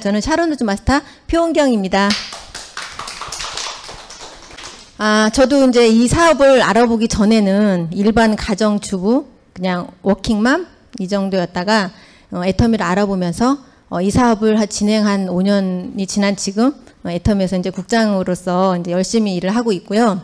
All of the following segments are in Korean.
저는 샤론우즈 마스터 표은경입니다. 아, 저도 이제 이 사업을 알아보기 전에는 일반 가정주부, 그냥 워킹맘 이 정도였다가 어, 애터미를 알아보면서 어, 이 사업을 하- 진행한 5년이 지난 지금 어, 애터미에서 이제 국장으로서 이제 열심히 일을 하고 있고요.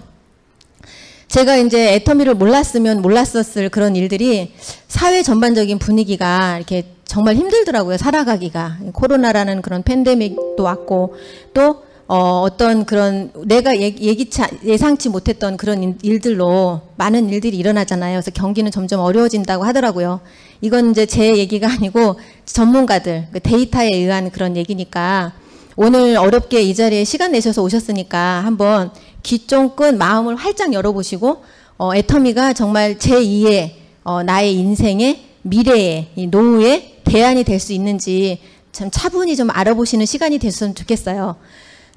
제가 이제 애터미를 몰랐으면 몰랐었을 그런 일들이 사회 전반적인 분위기가 이렇게 정말 힘들더라고요. 살아가기가. 코로나라는 그런 팬데믹도 왔고 또 어, 어떤 그런 내가 예- 예기치 예상치 못했던 그런 일- 일들로 많은 일들이 일어나잖아요. 그래서 경기는 점점 어려워진다고 하더라고요. 이건 이제 제 얘기가 아니고 전문가들 그 데이터에 의한 그런 얘기니까 오늘 어렵게 이 자리에 시간 내셔서 오셨으니까 한번 귀 쫑긋 마음을 활짝 열어보시고 어, 애터미가 정말 제2의 어, 나의 인생의 미래의 이 노후의 대안이 될 수 있는지 참 차분히 좀 알아보시는 시간이 됐으면 좋겠어요.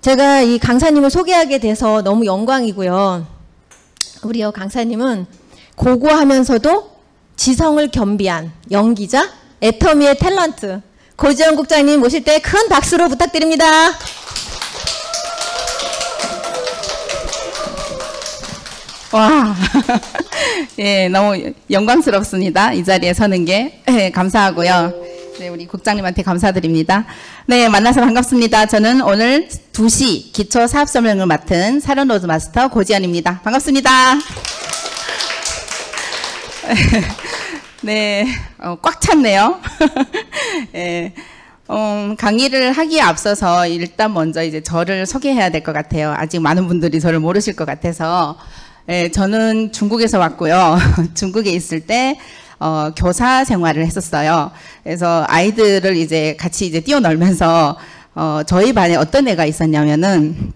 제가 이 강사님을 소개하게 돼서 너무 영광이고요. 우리 여 강사님은 고고하면서도 지성을 겸비한 연기자, 애터미의 탤런트 고지영 국장님 모실 때 큰 박수로 부탁드립니다. 와, 예, 너무 영광스럽습니다. 이 자리에 서는 게 예, 감사하고요. 네, 우리 국장님한테 감사드립니다. 네, 만나서 반갑습니다. 저는 오늘 2시 기초 사업 설명을 맡은 Sharon Rose Master 고지연입니다. 반갑습니다. 네, 어, 꽉 찼네요. 예. 음, 강의를 하기에 앞서서 일단 먼저 이제 저를 소개해야 될 것 같아요. 아직 많은 분들이 저를 모르실 것 같아서. 예, 저는 중국에서 왔고요. 중국에 있을 때 어, 교사 생활을 했었어요. 그래서 아이들을 이제 같이 이제 뛰어놀면서 어, 저희 반에 어떤 애가 있었냐면은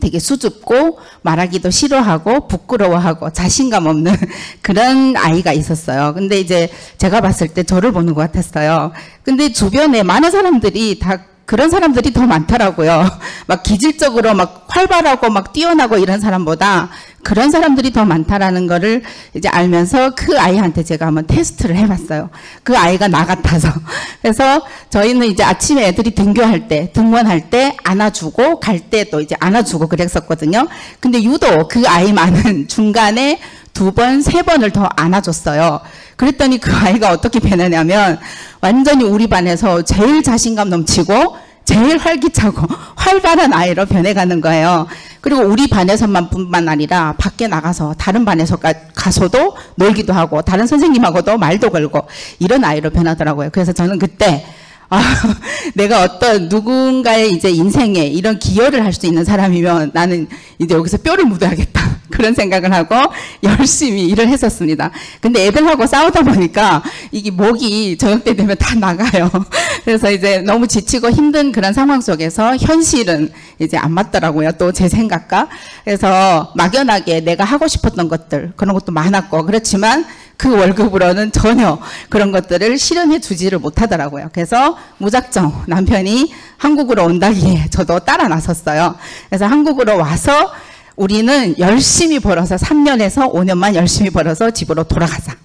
되게 수줍고 말하기도 싫어하고 부끄러워하고 자신감 없는 그런 아이가 있었어요. 근데 이제 제가 봤을 때 저를 보는 것 같았어요. 근데 주변에 많은 사람들이 다 그런 사람들이 더 많더라고요. 막 기질적으로 막 활발하고 막 뛰어나고 이런 사람보다 그런 사람들이 더 많다라는 거를 이제 알면서 그 아이한테 제가 한번 테스트를 해봤어요. 그 아이가 나 같아서. 그래서 저희는 이제 아침에 애들이 등교할 때, 등원할 때 안아주고 갈 때 또 이제 안아주고 그랬었거든요. 근데 유독 그 아이만은 중간에 두 번, 세 번을 더 안아줬어요. 그랬더니 그 아이가 어떻게 변하냐면 완전히 우리 반에서 제일 자신감 넘치고 제일 활기차고 활발한 아이로 변해가는 거예요. 그리고 우리 반에서만 뿐만 아니라 밖에 나가서 다른 반에서 가, 가서도 놀기도 하고 다른 선생님하고도 말도 걸고 이런 아이로 변하더라고요. 그래서 저는 그때 아, 내가 어떤 누군가의 이제 인생에 이런 기여를 할 수 있는 사람이면 나는 이제 여기서 뼈를 묻어야겠다. 그런 생각을 하고 열심히 일을 했었습니다. 근데 애들하고 싸우다 보니까 이게 목이 저녁 때 되면 다 나가요. 그래서 이제 너무 지치고 힘든 그런 상황 속에서 현실은 이제 안 맞더라고요. 또 제 생각과. 그래서 막연하게 내가 하고 싶었던 것들, 그런 것도 많았고, 그렇지만 그 월급으로는 전혀 그런 것들을 실현해 주지를 못하더라고요. 그래서 무작정 남편이 한국으로 온다기에 저도 따라 나섰어요. 그래서 한국으로 와서 우리는 열심히 벌어서 3년에서 5년만 열심히 벌어서 집으로 돌아가자.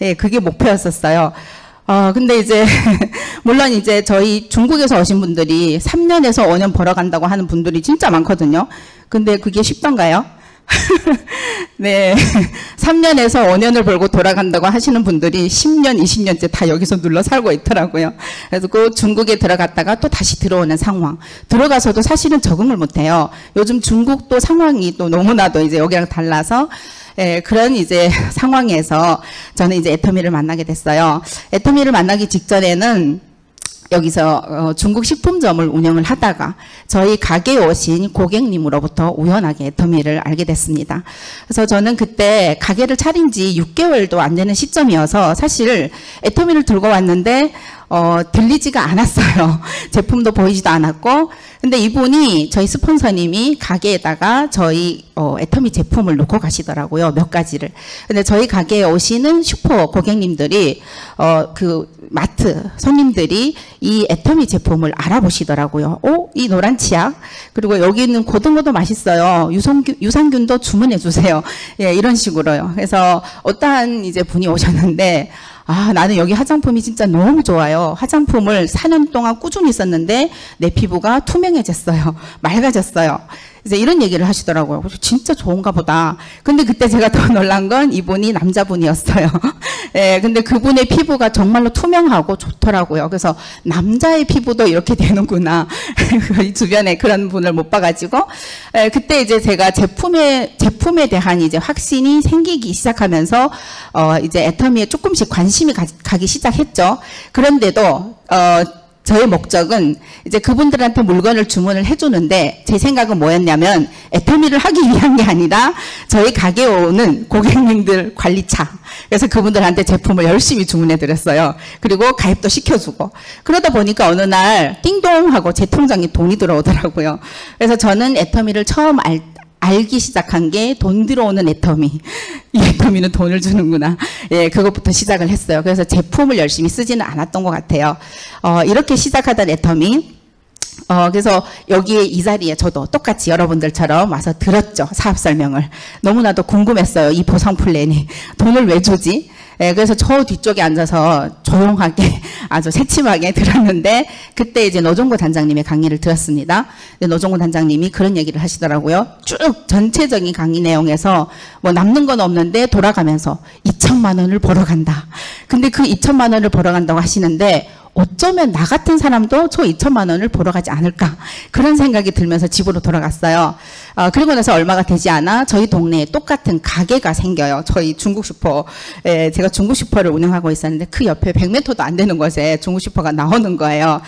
예, 그게 목표였었어요. 어, 근데 이제, 물론 이제 저희 중국에서 오신 분들이 3년에서 5년 벌어간다고 하는 분들이 진짜 많거든요. 근데 그게 쉽던가요? 네. 3년에서 5년을 벌고 돌아간다고 하시는 분들이 10년, 20년째 다 여기서 눌러 살고 있더라고요. 그래서 그 중국에 들어갔다가 또 다시 들어오는 상황. 들어가서도 사실은 적응을 못 해요. 요즘 중국도 상황이 또 너무나도 이제 여기랑 달라서 예, 그런 이제 상황에서 저는 이제 애터미를 만나게 됐어요. 애터미를 만나기 직전에는 여기서 어, 중국 식품점을 운영을 하다가 저희 가게에 오신 고객님으로부터 우연하게 애터미를 알게 됐습니다. 그래서 저는 그때 가게를 차린 지 6개월도 안 되는 시점이어서 사실 애터미를 들고 왔는데 어, 들리지가 않았어요. 제품도 보이지도 않았고 근데 이분이 저희 스폰서님이 가게에다가 저희 어, 애터미 제품을 놓고 가시더라고요. 몇 가지를. 근데 저희 가게에 오시는 슈퍼 고객님들이 어, 그 마트 손님들이 이 애터미 제품을 알아보시더라고요. 오, 이 노란 치약. 그리고 여기 있는 고등어도 맛있어요. 유산균, 유산균도 주문해 주세요. 예, 이런 식으로요. 그래서 어떠한 이제 분이 오셨는데 아, 나는 여기 화장품이 진짜 너무 좋아요. 화장품을 4년 동안 꾸준히 썼는데 내 피부가 투명해졌어요. 맑아졌어요. 이제 이런 얘기를 하시더라고요. 진짜 좋은가 보다. 근데 그때 제가 더 놀란 건 이분이 남자분이었어요. 예, 근데 그분의 피부가 정말로 투명하고 좋더라고요. 그래서 남자의 피부도 이렇게 되는구나. 이 주변에 그런 분을 못 봐가지고, 예, 그때 이제 제가 제품에, 제품에 대한 이제 확신이 생기기 시작하면서, 어, 이제 애터미에 조금씩 관심이 가, 가기 시작했죠. 그런데도, 어, 저의 목적은 이제 그분들한테 물건을 주문을 해주는데 제 생각은 뭐였냐면 애터미를 하기 위한 게 아니라 저희 가게에 오는 고객님들 관리차 그래서 그분들한테 제품을 열심히 주문해 드렸어요. 그리고 가입도 시켜주고 그러다 보니까 어느 날 띵동 하고 제 통장에 돈이 들어오더라고요. 그래서 저는 애터미를 처음 알, 알기 시작한 게 돈 들어오는 애터미. 이 애터미는 돈을 주는구나. 예, 그것부터 시작을 했어요. 그래서 제품을 열심히 쓰지는 않았던 것 같아요. 어, 이렇게 시작하던 애터미. 어, 그래서 여기에 이 자리에 저도 똑같이 여러분들처럼 와서 들었죠. 사업 설명을. 너무나도 궁금했어요. 이 보상 플랜이. 돈을 왜 주지? 예, 그래서 저 뒤쪽에 앉아서 조용하게 아주 새침하게 들었는데 그때 이제 노종구 단장님의 강의를 들었습니다. 노종구 단장님이 그런 얘기를 하시더라고요. 쭉 전체적인 강의 내용에서 뭐 남는 건 없는데 돌아가면서 2천만 원을 벌어 간다. 근데 그 2천만 원을 벌어 간다고 하시는데 어쩌면 나 같은 사람도 저 2천만 원을 벌어 가지 않을까 그런 생각이 들면서 집으로 돌아갔어요. 어, 그리고 나서 얼마가 되지 않아 저희 동네에 똑같은 가게가 생겨요. 저희 중국 슈퍼 에, 제가 중국 슈퍼를 운영하고 있었는데 그 옆에 100m도 안 되는 곳에 중국 슈퍼가 나오는 거예요.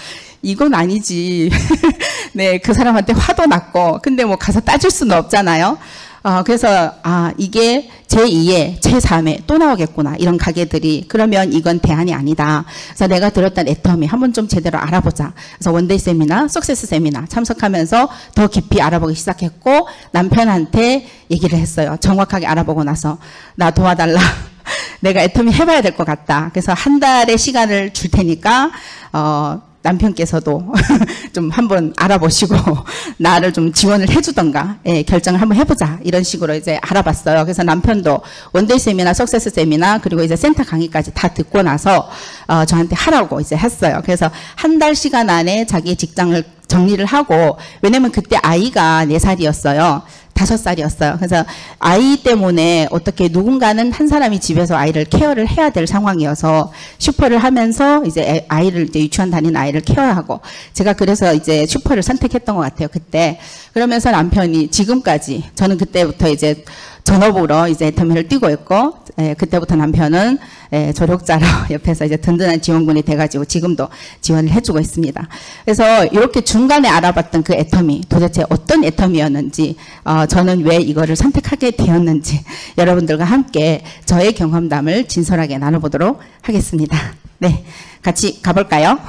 이건 아니지. 네, 그 사람한테 화도 났고 근데 뭐 가서 따질 수는 없잖아요. 어, 그래서 아 이게 제2의 제3의 또 나오겠구나 이런 가게들이 그러면 이건 대안이 아니다. 그래서 내가 들었던 애터미 한번 좀 제대로 알아보자. 그래서 one day 세미나, success 세미나 참석하면서 더 깊이 알아보기 시작했고 남편한테 얘기를 했어요. 정확하게 알아보고 나서 나 도와달라. 내가 애터미 해봐야 될 것 같다. 그래서 한 달의 시간을 줄 테니까 어, 남편께서도 좀 한번 알아보시고 나를 좀 지원을 해주던가 예, 결정을 한번 해보자 이런 식으로 이제 알아봤어요. 그래서 남편도 one-day 세미나, success 세미나 그리고 이제 센터 강의까지 다 듣고 나서 어, 저한테 하라고 이제 했어요. 그래서 한 달 시간 안에 자기 직장을 정리를 하고 왜냐면 그때 아이가 네 살이었어요. 다섯 살이었어요. 그래서 아이 때문에 어떻게 누군가는 한 사람이 집에서 아이를 케어를 해야 될 상황이어서 슈퍼를 하면서 이제 아이를 이제 유치원 다니는 아이를 케어하고 제가 그래서 이제 슈퍼를 선택했던 것 같아요. 그때 그러면서 남편이 지금까지 저는 그때부터 이제 전업으로 이제 터미를 뛰고 있고 에, 그때부터 남편은 에, 조력자로 옆에서 이제 든든한 지원군이 돼가지고 지금도 지원을 해주고 있습니다. 그래서 이렇게 중간에 알아봤던 그 애터미 도대체 어떤 애터미였는지 어, 저는 왜 이거를 선택하게 되었는지 여러분들과 함께 저의 경험담을 진솔하게 나눠보도록 하겠습니다. 네, 같이 가볼까요?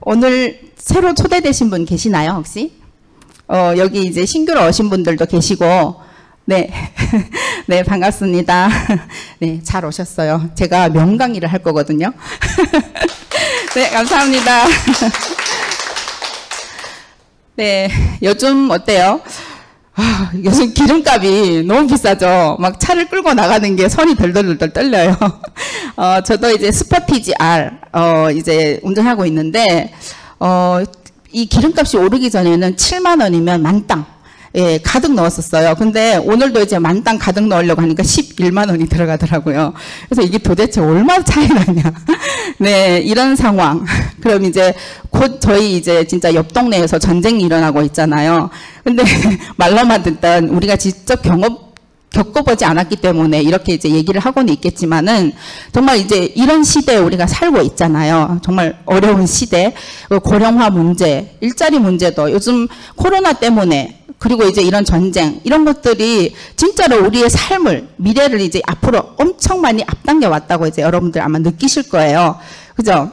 오늘 새로 초대되신 분 계시나요 혹시? 어, 여기 이제 신규로 오신 분들도 계시고 네. 네, 반갑습니다. 네, 잘 오셨어요. 제가 명강의를 할 거거든요. 네, 감사합니다. 네, 요즘 어때요? 아, 요즘 기름값이 너무 비싸죠. 막 차를 끌고 나가는 게 손이 덜덜덜 떨려요. 어, 저도 이제 스포티지 R, 어, 이제 운전하고 있는데, 어, 이 기름값이 오르기 전에는 7만 원이면 만땅. 예, 가득 넣었었어요. 근데 오늘도 이제 만땅 가득 넣으려고 하니까 11만 원이 들어가더라고요. 그래서 이게 도대체 얼마 차이 나냐. 네, 이런 상황. 그럼 이제 곧 저희 이제 진짜 옆 동네에서 전쟁이 일어나고 있잖아요. 근데 말로만 듣던 우리가 직접 경험 겪어보지 않았기 때문에 이렇게 이제 얘기를 하고는 있겠지만은 정말 이제 이런 시대에 우리가 살고 있잖아요. 정말 어려운 시대, 고령화 문제, 일자리 문제도 요즘 코로나 때문에 그리고 이제 이런 전쟁 이런 것들이 진짜로 우리의 삶을 미래를 이제 앞으로 엄청 많이 앞당겨 왔다고 이제 여러분들 아마 느끼실 거예요. 그죠?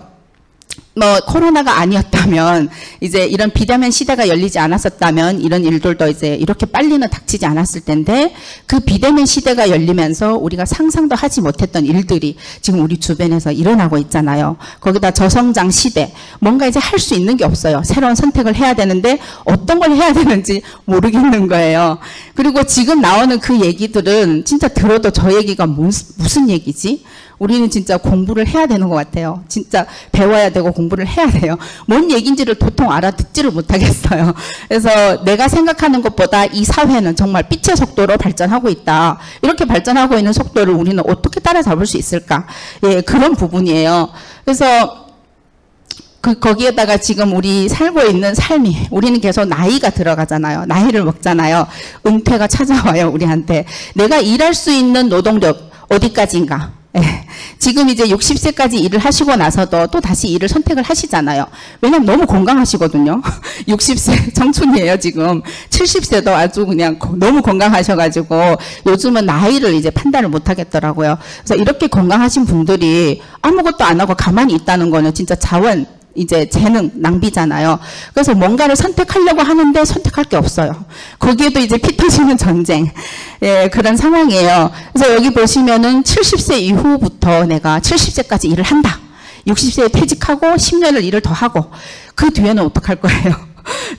뭐 코로나가 아니었다면 이제 이런 비대면 시대가 열리지 않았었다면 이런 일들도 이제 이렇게 빨리는 닥치지 않았을 텐데 그 비대면 시대가 열리면서 우리가 상상도 하지 못했던 일들이 지금 우리 주변에서 일어나고 있잖아요. 거기다 저성장 시대 뭔가 이제 할 수 있는 게 없어요. 새로운 선택을 해야 되는데 어떤 걸 해야 되는지 모르겠는 거예요. 그리고 지금 나오는 그 얘기들은 진짜 들어도 저 얘기가 무슨, 얘기지? 우리는 진짜 공부를 해야 되는 것 같아요. 진짜 배워야 되고 공부를 해야 돼요. 뭔 얘기인지를 도통 알아듣지를 못하겠어요. 그래서 내가 생각하는 것보다 이 사회는 정말 빛의 속도로 발전하고 있다. 이렇게 발전하고 있는 속도를 우리는 어떻게 따라잡을 수 있을까? 예, 그런 부분이에요. 그래서 그 거기에다가 지금 우리 살고 있는 삶이 우리는 계속 나이가 들어가잖아요. 나이를 먹잖아요. 은퇴가 찾아와요, 우리한테. 내가 일할 수 있는 노동력 어디까지인가? 예. 지금 이제 60세까지 일을 하시고 나서도 또 다시 일을 선택을 하시잖아요. 왜냐면 너무 건강하시거든요. 60세 청춘이에요, 지금. 70세도 아주 그냥 너무 건강하셔가지고 요즘은 나이를 이제 판단을 못 하겠더라고요. 그래서 이렇게 건강하신 분들이 아무것도 안 하고 가만히 있다는 거는 진짜 자원, 이제 재능 낭비잖아요. 그래서 뭔가를 선택하려고 하는데 선택할 게 없어요. 거기에도 이제 피 터지는 전쟁. 예, 그런 상황이에요. 그래서 여기 보시면은 70세 이후부터 내가 70세까지 일을 한다. 60세에 퇴직하고 10년을 일을 더 하고 그 뒤에는 어떡할 거예요?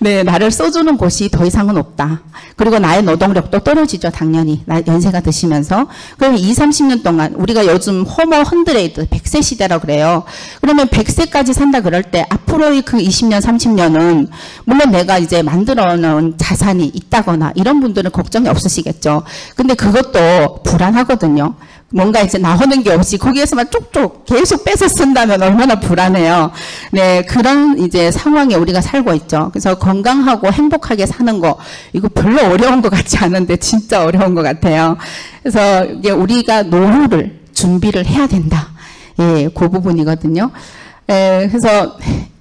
네, 나를 써주는 곳이 더 이상은 없다. 그리고 나의 노동력도 떨어지죠, 당연히. 나 연세가 드시면서. 그럼 2, 30년 동안 우리가 요즘 호모 헌드레이드, 100세 시대라고 그래요. 그러면 100세까지 산다 그럴 때 앞으로의 그 20년, 30년은 물론 내가 이제 만들어 놓은 자산이 있다거나 이런 분들은 걱정이 없으시겠죠. 근데 그것도 불안하거든요. 뭔가 이제 나오는 게 없이 거기에서만 쪽쪽 계속 뺏어 쓴다면 얼마나 불안해요. 네, 그런 이제 상황에 우리가 살고 있죠. 그래서 건강하고 행복하게 사는 거 이거 별로 어려운 것 같지 않은데 진짜 어려운 것 같아요. 그래서 이게 우리가 노후를 준비를 해야 된다. 예, 그 부분이거든요. 예, 그래서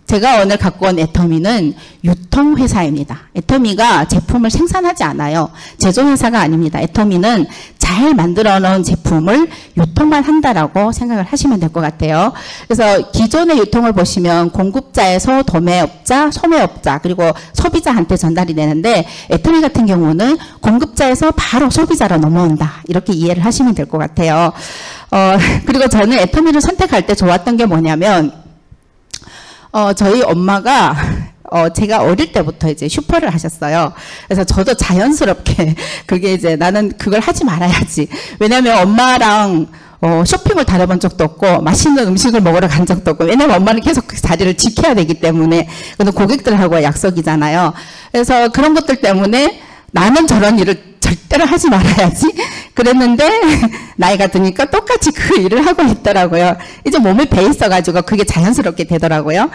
제가 오늘 갖고 온 애터미는 유통회사입니다. 애터미가 제품을 생산하지 않아요. 제조회사가 아닙니다. 애터미는 잘 만들어 놓은 제품을 유통만 한다라고 생각을 하시면 될 것 같아요. 그래서 기존의 유통을 보시면 공급자에서 도매업자, 소매업자, 그리고 소비자한테 전달이 되는데 애터미 같은 경우는 공급자에서 바로 소비자로 넘어온다. 이렇게 이해를 하시면 될 것 같아요. 어, 그리고 저는 애터미를 선택할 때 좋았던 게 뭐냐면 어, 저희 엄마가 어, 제가 어릴 때부터 이제 슈퍼를 하셨어요. 그래서 저도 자연스럽게 그게 이제 나는 그걸 하지 말아야지. 왜냐면 엄마랑 어, 쇼핑을 다녀본 적도 없고 맛있는 음식을 먹으러 간 적도 없고 왜냐면 엄마는 계속 그 자리를 지켜야 되기 때문에 그는 고객들하고 약속이잖아요. 그래서 그런 것들 때문에 나는 저런 일을 절대로 하지 말아야지. 그랬는데 나이가 드니까 똑같이 그 일을 하고 있더라고요. 이제 몸에 배 있어가지고 그게 자연스럽게 되더라고요.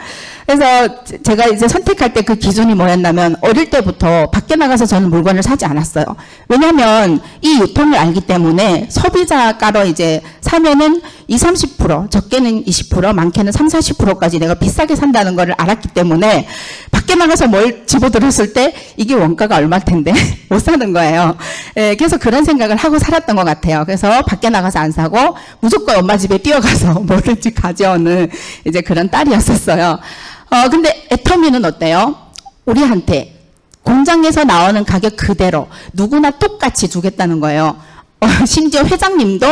그래서 제가 이제 선택할 때 그 기준이 뭐였냐면 어릴 때부터 밖에 나가서 저는 물건을 사지 않았어요. 왜냐하면 이 유통을 알기 때문에 소비자가로 이제 사면은 20, 30% 적게는 20% 많게는 3, 40%까지 내가 비싸게 산다는 것을 알았기 때문에 밖에 나가서 뭘 집어들었을 때 이게 원가가 얼마 텐데 못 사는 거예요. 예, 계속 그런 생각을 하고 살았던 것 같아요. 그래서 밖에 나가서 안 사고 무조건 엄마 집에 뛰어가서 뭐든지 가져오는 이제 그런 딸이었었어요. 어, 근데 애터미는 어때요? 우리한테 공장에서 나오는 가격 그대로 누구나 똑같이 주겠다는 거예요. 어, 심지어 회장님도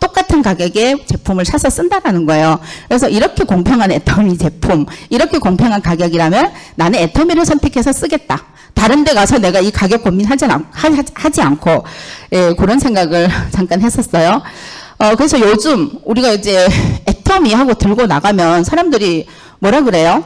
똑같은 가격에 제품을 사서 쓴다라는 거예요. 그래서 이렇게 공평한 애터미 제품, 이렇게 공평한 가격이라면 나는 애터미를 선택해서 쓰겠다. 다른 데 가서 내가 이 가격 고민하지 않, 하지 않고 예, 그런 생각을 잠깐 했었어요. 어, 그래서 요즘 우리가 이제 애터미 하고 들고 나가면 사람들이 뭐라 그래요?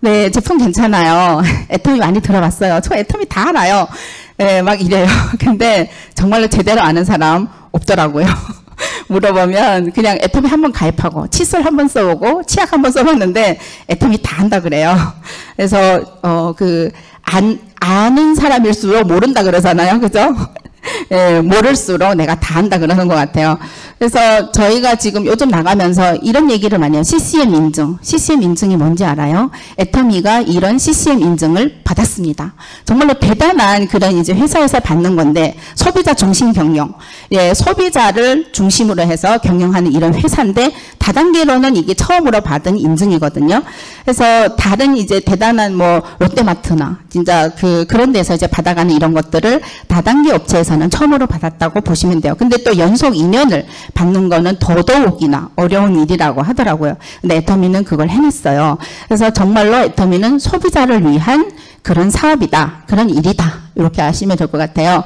네, 제품 괜찮아요. 애터미 많이 들어봤어요. 저 애터미 다 알아요. 네, 막 이래요. 근데 정말로 제대로 아는 사람 없더라고요. 물어보면 그냥 애터미 한번 가입하고 칫솔 한번 써보고 치약 한번 써봤는데 애터미 다 한다 그래요. 그래서 어 그 안 아는 사람일수록 모른다 그러잖아요, 그죠? 예, 모를수록 내가 다 한다 그러는 것 같아요. 그래서 저희가 지금 요즘 나가면서 이런 얘기를 많이 해요. CCM 인증. CCM 인증이 뭔지 알아요? 애터미가 이런 CCM 인증을 받았습니다. 정말로 대단한 그런 이제 회사에서 받는 건데 소비자 중심 경영. 예, 소비자를 중심으로 해서 경영하는 이런 회사인데 다단계로는 이게 처음으로 받은 인증이거든요. 그래서 다른 이제 대단한 뭐 롯데마트나 진짜 그 그런 데서 이제 받아가는 이런 것들을 다단계 업체에서는 처음으로 받았다고 보시면 돼요. 근데 또 연속 2년을 받는 거는 더더욱이나 어려운 일이라고 하더라고요. 근데 애터미는 그걸 해냈어요. 그래서 정말로 애터미는 소비자를 위한 그런 사업이다. 그런 일이다. 이렇게 아시면 될 것 같아요.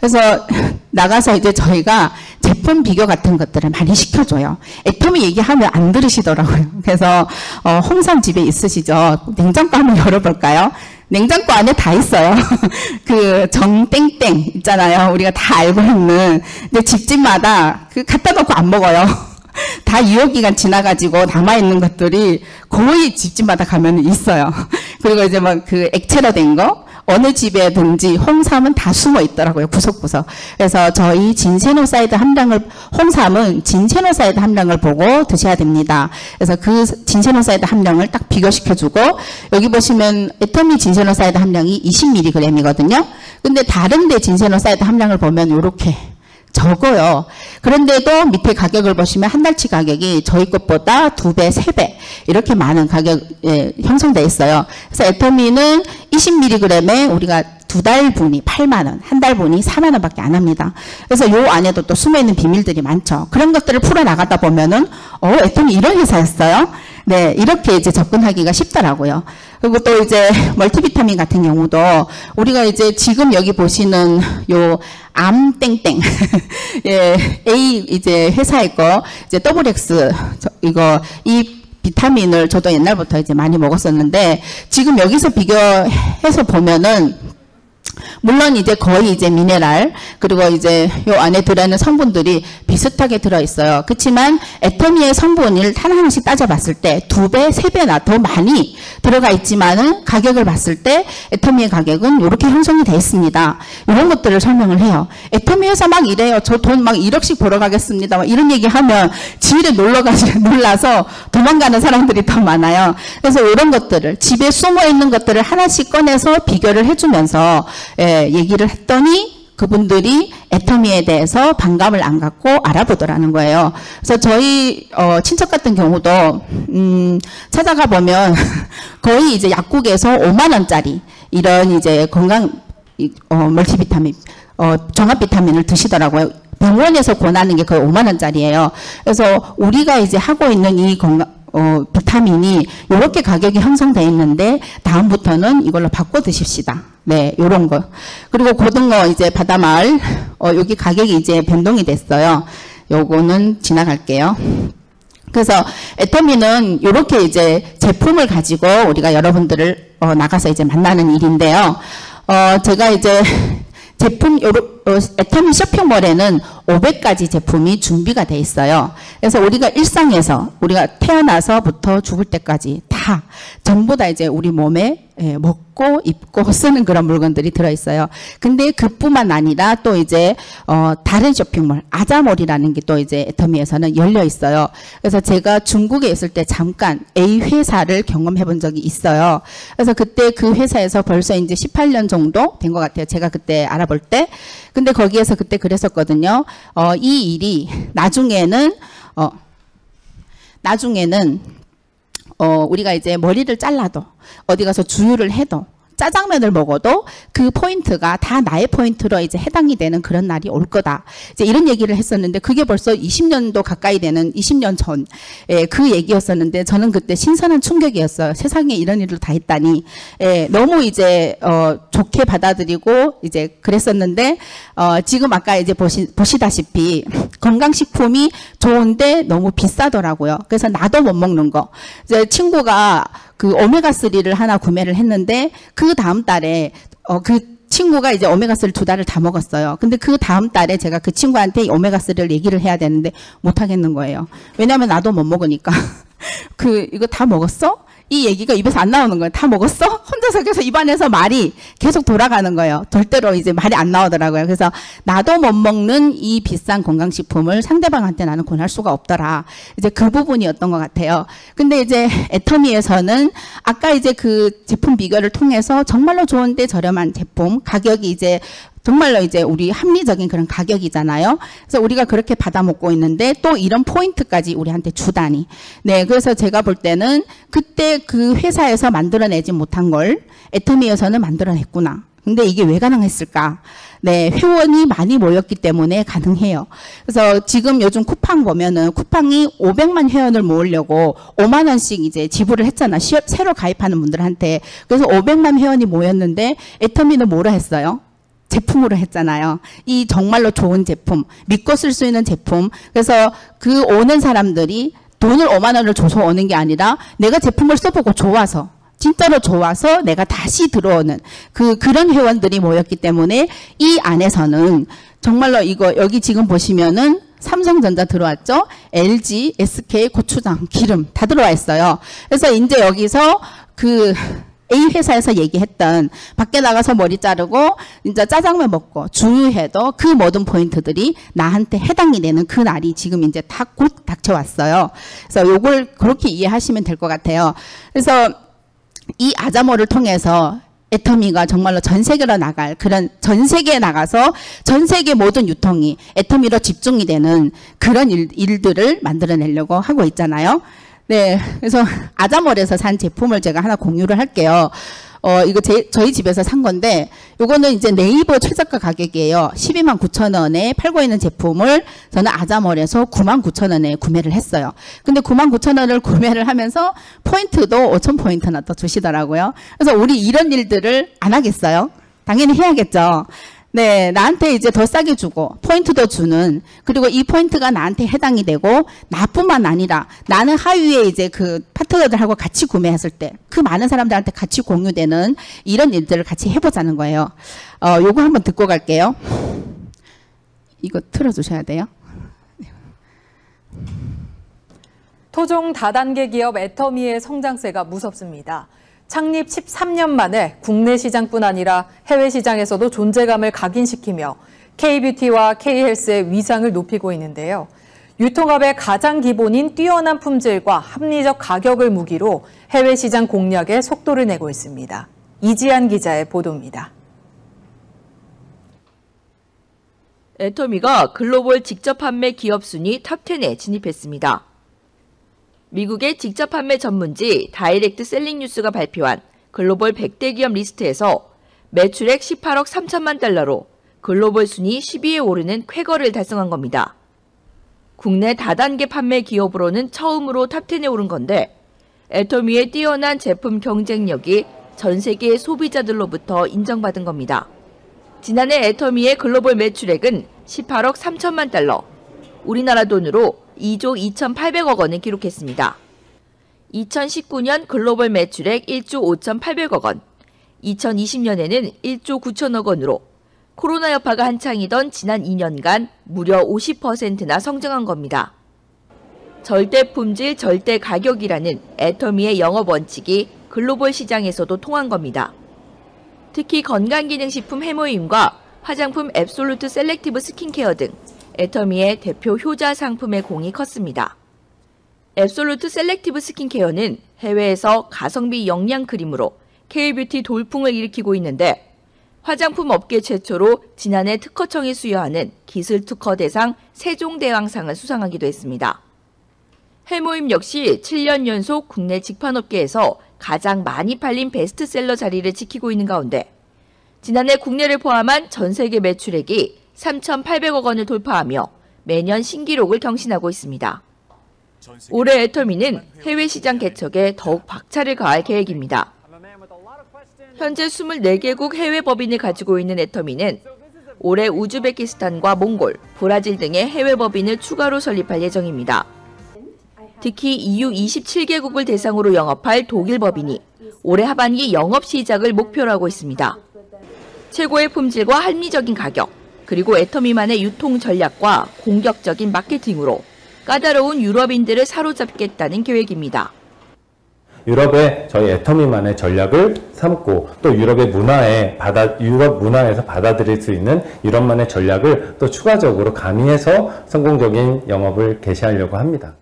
그래서 나가서 이제 저희가 제품 비교 같은 것들을 많이 시켜줘요. 애터미 얘기하면 안 들으시더라고요. 그래서 어, 홍삼 집에 있으시죠? 냉장고 한번 열어볼까요? 냉장고 안에 다 있어요. 그 정땡땡 있잖아요. 우리가 다 알고 있는. 근데 집집마다 그 갖다 놓고 안 먹어요. 다 유효기간 지나가지고 남아있는 것들이 거의 집집마다 가면 있어요. 그리고 이제 막 그 액체로 된 거, 어느 집에든지 홍삼은 다 숨어 있더라고요. 구석구석. 그래서 저희 진세노사이드 함량을 홍삼은 진세노사이드 함량을 보고 드셔야 됩니다. 그래서 그 진세노사이드 함량을 딱 비교시켜 주고 여기 보시면 애터미 진세노사이드 함량이 20mg이거든요. 근데 다른 데 진세노사이드 함량을 보면 이렇게 적어요. 그런데도 밑에 가격을 보시면 한 달치 가격이 저희 것보다 두 배, 세 배 이렇게 많은 가격 예, 형성돼 있어요. 그래서 애터미는 20mg에 우리가 두 달 분이 8만 원, 한 달 분이 4만 원밖에 안 합니다. 그래서 요 안에도 또 숨어 있는 비밀들이 많죠. 그런 것들을 풀어 나가다 보면은 어, 애터미 이런 회사였어요. 네, 이렇게 이제 접근하기가 쉽더라고요. 그리고 또 이제 멀티비타민 같은 경우도 우리가 이제 지금 여기 보시는 요 암땡땡 예, A 이제 회사의 거 이제 더블 X 저- 이거 이 비타민을 저도 옛날부터 이제 많이 먹었었는데 지금 여기서 비교해서 보면은 물론 이제 거의 이제 미네랄 그리고 이제 요 안에 들어있는 성분들이 비슷하게 들어있어요. 그렇지만 애터미의 성분을 하나하나씩 따져봤을 때 두 배, 세 배나 더 많이 들어가 있지만은 가격을 봤을 때 애터미의 가격은 이렇게 형성이 돼 있습니다. 이런 것들을 설명을 해요. 애터미에서 막 이래요. 저 돈 막 1억씩 벌어 가겠습니다. 막 이런 얘기하면 지일에 놀러 가시 놀라서 도망가는 사람들이 더 많아요. 그래서 이런 것들을 집에 숨어 있는 것들을 하나씩 꺼내서 비교를 해주면서 예, 얘기를 했더니 그분들이 애터미에 대해서 반감을 안 갖고 알아보더라는 거예요. 그래서 저희 어, 친척 같은 경우도 음, 찾아가 보면 거의 이제 약국에서 5만 원짜리 이런 이제 건강 이- 어, 멀티비타민 어, 종합 비타민을 드시더라고요. 병원에서 권하는 게 거의 5만 원짜리예요. 그래서 우리가 이제 하고 있는 이 건강 어, 비타민이 이렇게 가격이 형성돼 있는데 다음부터는 이걸로 바꿔 드십시다. 네, 요런 거. 그리고 고등어 이제 바다마을 어, 여기 가격이 이제 변동이 됐어요. 요거는 지나갈게요. 그래서 애터미는 이렇게 이제 제품을 가지고 우리가 여러분들을 어, 나가서 이제 만나는 일인데요. 어, 제가 이제 제품 어, 애터미 쇼핑몰에는 500가지 제품이 준비가 돼 있어요. 그래서 우리가 일상에서 우리가 태어나서부터 죽을 때까지 다 전부 다 이제 우리 몸에 예, 먹고 입고 쓰는 그런 물건들이 들어 있어요. 근데 그뿐만 아니라 또 이제 어, 다른 쇼핑몰 아자몰이라는 게 또 이제 애터미에서는 열려 있어요. 그래서 제가 중국에 있을 때 잠깐 A 회사를 경험해 본 적이 있어요. 그래서 그때 그 회사에서 벌써 이제 18년 정도 된 것 같아요. 제가 그때 알아볼 때. 근데 거기에서 그때 그랬었거든요. 어, 이 일이 나중에는 어, 나중에는 어, 우리가 이제 머리를 잘라도 어디 가서 주유를 해도 짜장면을 먹어도 그 포인트가 다 나의 포인트로 이제 해당이 되는 그런 날이 올 거다. 이제 이런 얘기를 했었는데 그게 벌써 20년도 가까이 되는 20년 전, 예, 그 얘기였었는데 저는 그때 신선한 충격이었어요. 세상에 이런 일을 다 했다니. 예, 너무 이제, 어, 좋게 받아들이고 이제 그랬었는데, 어, 지금 아까 이제 보시, 보시다시피 건강식품이 좋은데 너무 비싸더라고요. 그래서 나도 못 먹는 거. 이제 친구가 그 오메가3를 하나 구매를 했는데 그 다음 달에 어, 그 친구가 이제 오메가3를 두 달을 다 먹었어요. 근데 그 다음 달에 제가 그 친구한테 이 오메가3를 얘기를 해야 되는데 못 하겠는 거예요. 왜냐하면 나도 못 먹으니까. 그 이거 다 먹었어? 이 얘기가 입에서 안 나오는 거예요. 다 먹었어? 혼자서 계속 입안에서 말이 계속 돌아가는 거예요. 절대로 이제 말이 안 나오더라고요. 그래서 나도 못 먹는 이 비싼 건강식품을 상대방한테 나는 권할 수가 없더라. 이제 그 부분이었던 것 같아요. 근데 이제 애터미에서는 아까 이제 그 제품 비교를 통해서 정말로 좋은데 저렴한 제품 가격이 이제 정말로 이제 우리 합리적인 그런 가격이잖아요. 그래서 우리가 그렇게 받아 먹고 있는데 또 이런 포인트까지 우리한테 주다니. 네, 그래서 제가 볼 때는 그때 그 회사에서 만들어내지 못한 걸 애터미에서는 만들어냈구나. 근데 이게 왜 가능했을까? 네, 회원이 많이 모였기 때문에 가능해요. 그래서 지금 요즘 쿠팡 보면은 쿠팡이 500만 회원을 모으려고 5만 원씩 이제 지불을 했잖아. 시- 새로 가입하는 분들한테. 그래서 500만 회원이 모였는데 애터미는 뭐라 했어요? 제품으로 했잖아요. 이 정말로 좋은 제품, 믿고 쓸 수 있는 제품. 그래서 그 오는 사람들이 돈을 5만 원을 줘서 오는 게 아니라 내가 제품을 써보고 좋아서 진짜로 좋아서 내가 다시 들어오는 그 그런 회원들이 모였기 때문에 이 안에서는 정말로 이거 여기 지금 보시면은 삼성전자 들어왔죠. LG, SK, 고추장, 기름 다 들어와 있어요. 그래서 이제 여기서 그 A 회사에서 얘기했던 밖에 나가서 머리 자르고 이제 짜장면 먹고 주유해도 그 모든 포인트들이 나한테 해당이 되는 그 날이 지금 이제 다 곧 닥쳐왔어요. 그래서 요걸 그렇게 이해하시면 될 것 같아요. 그래서 이 아자모를 통해서 애터미가 정말로 전 세계로 나갈 그런 전 세계에 나가서 전 세계 모든 유통이 애터미로 집중이 되는 그런 일, 일들을 만들어내려고 하고 있잖아요. 네, 그래서 아자몰에서 산 제품을 제가 하나 공유를 할게요. 어, 이거 제, 저희 집에서 산 건데, 요거는 이제 네이버 최저가 가격이에요. 12만 9천 원에 팔고 있는 제품을 저는 아자몰에서 9만 9천 원에 구매를 했어요. 근데 9만 9천 원을 구매를 하면서 포인트도 5천 포인트나 또 주시더라고요. 그래서 우리 이런 일들을 안 하겠어요? 당연히 해야겠죠. 네, 나한테 이제 더 싸게 주고 포인트도 주는 그리고 이 포인트가 나한테 해당이 되고 나뿐만 아니라 나는 하위에 이제 그 파트너들하고 같이 구매했을 때 그 많은 사람들한테 같이 공유되는 이런 일들을 같이 해보자는 거예요. 어, 요거 한번 듣고 갈게요. 이거 틀어주셔야 돼요. 토종 다단계 기업 애터미의 성장세가 무섭습니다. 창립 13년 만에 국내 시장뿐 아니라 해외 시장에서도 존재감을 각인시키며 K뷰티와 K헬스의 위상을 높이고 있는데요. 유통업의 가장 기본인 뛰어난 품질과 합리적 가격을 무기로 해외 시장 공략에 속도를 내고 있습니다. 이지한 기자의 보도입니다. 애터미가 글로벌 직접 판매 기업 순위 top 10에 진입했습니다. 미국의 직접 판매 전문지 Direct Selling News가 발표한 글로벌 100대 기업 리스트에서 매출액 18억 3천만 달러로 글로벌 순위 10위에 오르는 쾌거를 달성한 겁니다. 국내 다단계 판매 기업으로는 처음으로 top 10에 오른 건데 애터미의 뛰어난 제품 경쟁력이 전 세계 소비자들로부터 인정받은 겁니다. 지난해 애터미의 글로벌 매출액은 18억 3천만 달러, 우리나라 돈으로 2조 2,800억 원을 기록했습니다. 2019년 글로벌 매출액 1조 5,800억 원, 2020년에는 1조 9천억 원으로 코로나 여파가 한창이던 지난 2년간 무려 50%나 성장한 겁니다. 절대 품질, 절대 가격이라는 애터미의 영업 원칙이 글로벌 시장에서도 통한 겁니다. 특히 건강기능식품 헤모힘과 화장품 Absolute Selective Skincare 등 애터미의 대표 효자 상품의 공이 컸습니다. Absolute Selective Skincare는 해외에서 가성비 영양 크림으로 K beauty 돌풍을 일으키고 있는데 화장품 업계 최초로 지난해 특허청이 수여하는 기술 특허 대상 세종대왕상을 수상하기도 했습니다. 헤모힘 역시 7년 연속 국내 직판업계에서 가장 많이 팔린 베스트셀러 자리를 지키고 있는 가운데 지난해 국내를 포함한 전 세계 매출액이 3,800억 원을 돌파하며 매년 신기록을 경신하고 있습니다. 올해 애터미는 해외 시장 개척에 더욱 박차를 가할 계획입니다. 현재 24개국 해외 법인을 가지고 있는 애터미는 올해 우즈베키스탄과 몽골, 브라질 등의 해외 법인을 추가로 설립할 예정입니다. 특히 EU 27개국을 대상으로 영업할 독일 법인이 올해 하반기 영업 시작을 목표로 하고 있습니다. 최고의 품질과 합리적인 가격, 그리고 애터미만의 유통 전략과 공격적인 마케팅으로 까다로운 유럽인들을 사로잡겠다는 계획입니다. 유럽의 저희 애터미만의 전략을 삼고 또 유럽의 문화에 받아 유럽 문화에서 받아들일 수 있는 유럽만의 전략을 또 추가적으로 가미해서 성공적인 영업을 개시하려고 합니다.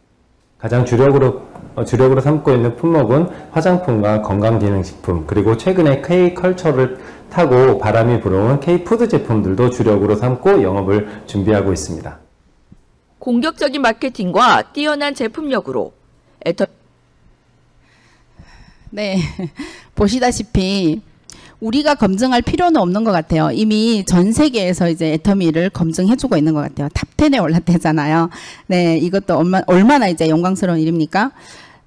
가장 주력으로 어, 주력으로 삼고 있는 품목은 화장품과 건강기능식품 그리고 최근에 K 컬처를 타고 바람이 불어온 K food 제품들도 주력으로 삼고 영업을 준비하고 있습니다. 공격적인 마케팅과 뛰어난 제품력으로 애터 네, 보시다시피 우리가 검증할 필요는 없는 것 같아요. 이미 전 세계에서 이제 애터미를 검증해주고 있는 것 같아요. top 10에 올랐대잖아요. 네, 이것도 얼마, 얼마나 이제 영광스러운 일입니까?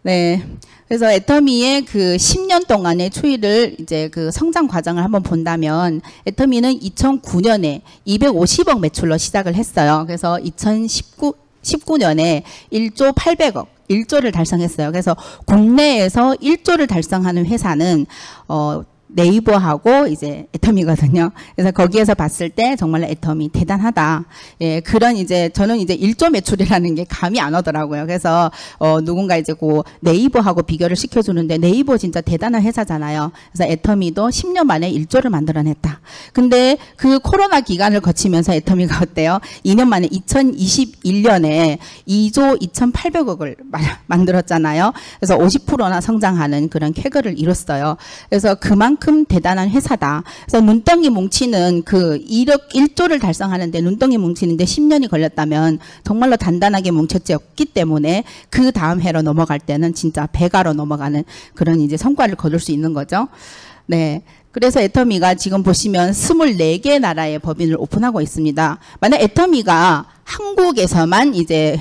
네. 그래서 애터미의 그 10년 동안의 추이를 이제 그 성장 과정을 한번 본다면 애터미는 2009년에 250억 매출로 시작을 했어요. 그래서 2019 19년에 1조 800억 1조를 달성했어요. 그래서 국내에서 1조를 달성하는 회사는 어 네이버하고 이제 애터미거든요. 그래서 거기에서 봤을 때 정말 애터미 대단하다. 예, 그런 이제 저는 이제 1조 매출이라는 게 감이 안 오더라고요. 그래서 어 누군가 이제 그 네이버하고 비교를 시켜주는데 네이버 진짜 대단한 회사잖아요. 그래서 애터미도 10년 만에 1조를 만들어냈다. 근데 그 코로나 기간을 거치면서 애터미가 어때요? 2년 만에 2021년에 2조 2,800억을 만들었잖아요. 그래서 50%나 성장하는 그런 쾌거를 이뤘어요. 그래서 그만큼 그 만큼 대단한 회사다. 그래서 눈덩이 뭉치는 그 1억 1조를 달성하는데 눈덩이 뭉치는데 10년이 걸렸다면 정말로 단단하게 뭉쳤기 때문에 그 다음 해로 넘어갈 때는 진짜 배가로 넘어가는 그런 이제 성과를 거둘 수 있는 거죠. 네. 그래서 애터미가 지금 보시면 24개 나라의 법인을 오픈하고 있습니다. 만약 애터미가 한국에서만 이제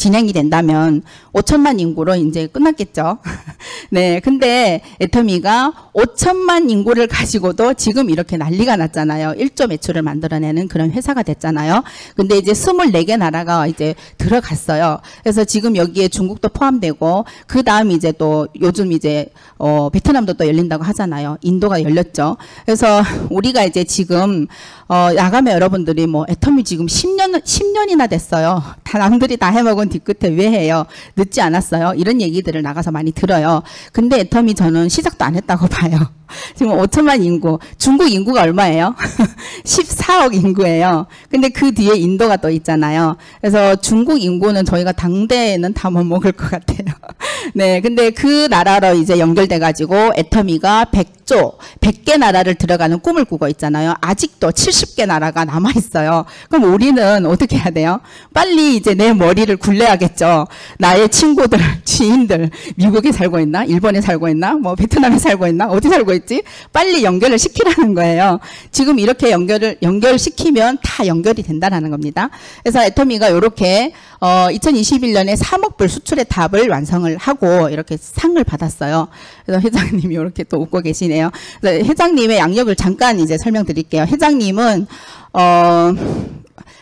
진행이 된다면 5천만 인구로 이제 끝났겠죠. 네, 근데 애터미가 5천만 인구를 가지고도 지금 이렇게 난리가 났잖아요. 1조 매출을 만들어내는 그런 회사가 됐잖아요. 근데 이제 24개 나라가 이제 들어갔어요. 그래서 지금 여기에 중국도 포함되고 그 다음 이제 또 요즘 이제 어 베트남도 또 열린다고 하잖아요. 인도가 열렸죠. 그래서 우리가 이제 지금 어 야감에 여러분들이 뭐 애터미 지금 10년 10년이나 됐어요. 다 남들이 다 해먹은 뒤끝에 왜 해요? 늦지 않았어요. 이런 얘기들을 나가서 많이 들어요. 근데 애터미 저는 시작도 안 했다고 봐요. 지금 5천만 인구. 중국 인구가 얼마예요? 14억 인구예요. 근데 그 뒤에 인도가 또 있잖아요. 그래서 중국 인구는 저희가 당대에는 다 못 먹을 것 같아요. 네. 근데 그 나라로 이제 연결돼가지고 애터미가 100조, 100개 나라를 들어가는 꿈을 꾸고 있잖아요. 아직도 70개 나라가 남아있어요. 그럼 우리는 어떻게 해야 돼요? 빨리 이제 내 머리를 굴려야겠죠. 나의 친구들, 지인들, 미국에 살고 있나? 일본에 살고 있나? 뭐 베트남에 살고 있나? 어디 살고 있 지? 빨리 연결을 시키라는 거예요. 지금 이렇게 연결을 연결시키면 다 연결이 된다라는 겁니다. 그래서 애터미가 이렇게 어 2021년에 3억 불 수출의 답을 완성을 하고 이렇게 상을 받았어요. 그래서 회장님이 이렇게 또 웃고 계시네요. 회장님의 양력을 잠깐 이제 설명드릴게요. 회장님은 어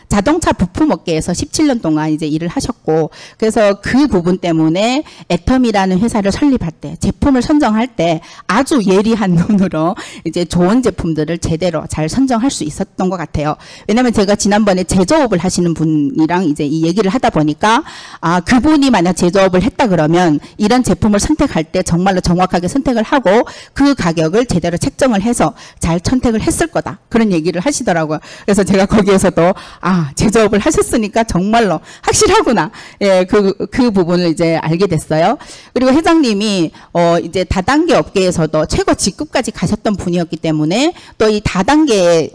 자동차 부품 업계에서 17년 동안 이제 일을 하셨고 그래서 그 부분 때문에 애텀이라는 회사를 설립할 때 제품을 선정할 때 아주 예리한 눈으로 이제 좋은 제품들을 제대로 잘 선정할 수 있었던 것 같아요. 왜냐하면 제가 지난번에 제조업을 하시는 분이랑 이제 이 얘기를 하다 보니까 아 그분이 만약 제조업을 했다 그러면 이런 제품을 선택할 때 정말로 정확하게 선택을 하고 그 가격을 제대로 책정을 해서 잘 선택을 했을 거다 그런 얘기를 하시더라고요. 그래서 제가 거기에서도 아 제조업을 하셨으니까 정말로 확실하구나. 예, 그, 그 부분을 이제 알게 됐어요. 그리고 회장님이, 어, 이제 다단계 업계에서도 최고 직급까지 가셨던 분이었기 때문에 또 이 다단계에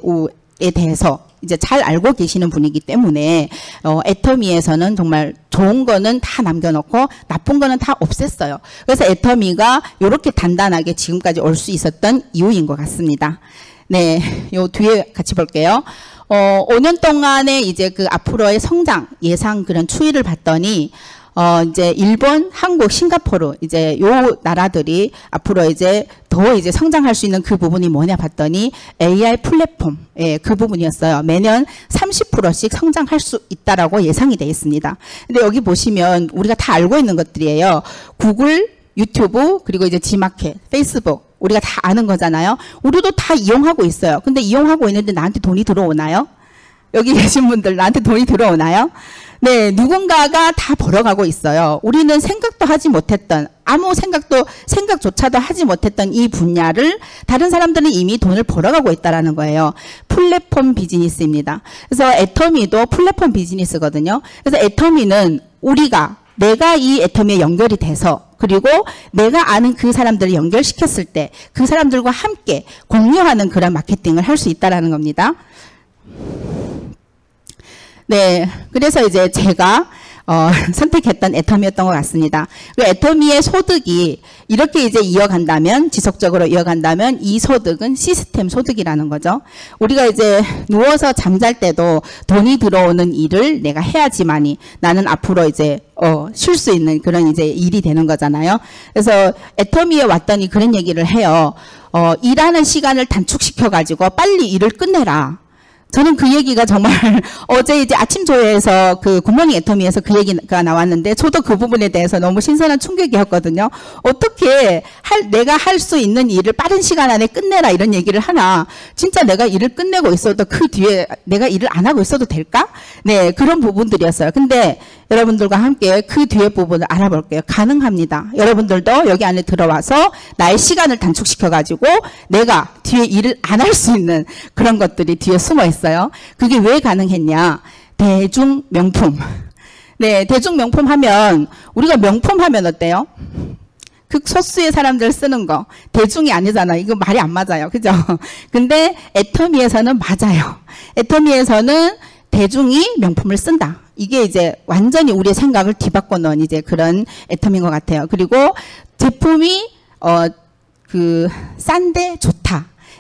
대해서 이제 잘 알고 계시는 분이기 때문에 어, 애터미에서는 정말 좋은 거는 다 남겨놓고 나쁜 거는 다 없앴어요. 그래서 애터미가 이렇게 단단하게 지금까지 올 수 있었던 이유인 것 같습니다. 네, 요 뒤에 같이 볼게요. 어, 5년 동안의 이제 그 앞으로의 성장 예상 그런 추이를 봤더니 어, 이제 일본, 한국, 싱가포르 이제 요 나라들이 앞으로 이제 더 이제 성장할 수 있는 그 부분이 뭐냐 봤더니 AI 플랫폼 예, 그 부분이었어요. 매년 30%씩 성장할 수 있다라고 예상이 되어 있습니다. 근데 여기 보시면 우리가 다 알고 있는 것들이에요. 구글, 유튜브, 그리고 이제 지마켓, 페이스북 우리가 다 아는 거잖아요. 우리도 다 이용하고 있어요. 근데 이용하고 있는데 나한테 돈이 들어오나요? 여기 계신 분들 나한테 돈이 들어오나요? 네, 누군가가 다 벌어가고 있어요. 우리는 생각도 하지 못했던, 아무 생각도, 생각조차도 하지 못했던 이 분야를 다른 사람들은 이미 돈을 벌어가고 있다라는 거예요. 플랫폼 비즈니스입니다. 그래서 애터미도 플랫폼 비즈니스거든요. 그래서 애터미는 우리가, 내가 이 애터미에 연결이 돼서 그리고 내가 아는 그 사람들을 연결시켰을 때 그 사람들과 함께 공유하는 그런 마케팅을 할 수 있다라는 겁니다. 네, 그래서 이제 제가 어, 선택했던 애터미였던 것 같습니다. 그 애터미의 소득이 이렇게 이제 이어간다면 지속적으로 이어간다면 이 소득은 시스템 소득이라는 거죠. 우리가 이제 누워서 잠잘 때도 돈이 들어오는 일을 내가 해야지만이 나는 앞으로 이제 어, 쉴 수 있는 그런 이제 일이 되는 거잖아요. 그래서 애터미에 왔더니 그런 얘기를 해요. 어, 일하는 시간을 단축시켜 가지고 빨리 일을 끝내라. 저는 그 얘기가 정말 어제 이제 아침 조회에서 그 굿모닝 애터미에서 그 얘기가 나왔는데 저도 그 부분에 대해서 너무 신선한 충격이었거든요. 어떻게 할 내가 할 수 있는 일을 빠른 시간 안에 끝내라 이런 얘기를 하나 진짜 내가 일을 끝내고 있어도 그 뒤에 내가 일을 안 하고 있어도 될까? 네 그런 부분들이었어요. 근데 여러분들과 함께 그 뒤에 부분을 알아볼게요. 가능합니다. 여러분들도 여기 안에 들어와서 나의 시간을 단축시켜 가지고 내가 뒤에 일을 안 할 수 있는 그런 것들이 뒤에 숨어 있어요. 그게 왜 가능했냐? 대중 명품. 네, 대중 명품 하면 우리가 명품 하면 어때요? 극소수의 사람들 쓰는 거 대중이 아니잖아. 이거 말이 안 맞아요. 그죠? 근데 애터미에서는 맞아요. 애터미에서는 대중이 명품을 쓴다. 이게 이제 완전히 우리의 생각을 뒤바꿔 놓은 이제 그런 애터미인 것 같아요. 그리고 제품이 어 그 싼데 좋다.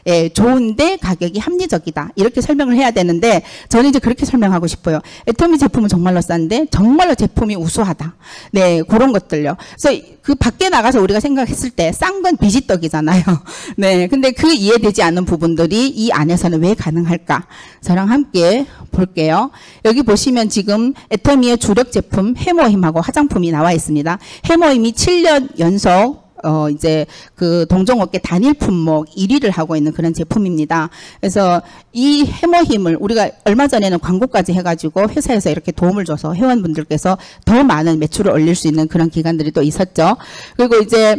예, 좋은데 가격이 합리적이다. 이렇게 설명을 해야 되는데 저는 이제 그렇게 설명하고 싶어요. 애터미 제품은 정말로 싼데 정말로 제품이 우수하다. 네, 그런 것들요. 그래서 그 밖에 나가서 우리가 생각했을 때 싼 건 비지떡이잖아요. 네, 근데 그 이해되지 않는 부분들이 이 안에서는 왜 가능할까? 저랑 함께 볼게요. 여기 보시면 지금 애터미의 주력 제품 해모힘하고 화장품이 나와 있습니다. 해모힘이 7년 연속 어 이제 그 동종업계 단일 품목 1위를 하고 있는 그런 제품입니다. 그래서 이 해머 힘을 우리가 얼마 전에는 광고까지 해가지고 회사에서 이렇게 도움을 줘서 회원분들께서 더 많은 매출을 올릴 수 있는 그런 기관들이 또 있었죠. 그리고 이제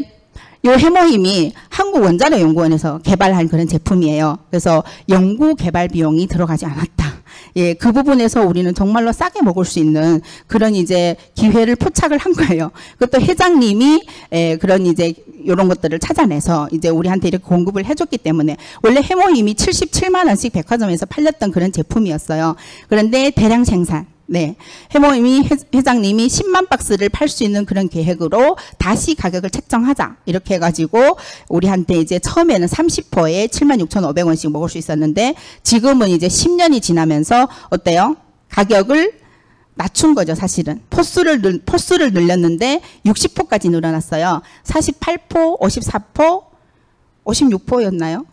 요 해머힘이 한국원자력연구원에서 개발한 그런 제품이에요. 그래서 연구 개발 비용이 들어가지 않았다. 예, 그 부분에서 우리는 정말로 싸게 먹을 수 있는 그런 이제 기회를 포착을 한 거예요. 그것도 회장님이 예, 그런 이제 이런 것들을 찾아내서 이제 우리한테 이렇게 공급을 해줬기 때문에 원래 해모힘이 77만 원씩 백화점에서 팔렸던 그런 제품이었어요. 그런데 대량 생산. 네. 해모임이 회장님이 10만 박스를 팔 수 있는 그런 계획으로 다시 가격을 책정하자. 이렇게 해가지고 우리한테 이제 처음에는 30%에 76,500원씩 먹을 수 있었는데 지금은 이제 10년이 지나면서 어때요? 가격을 낮춘 거죠, 사실은. 포수를, 늘, 포수를 늘렸는데 60%까지 늘어났어요. 48%, 54%, 56%였나요?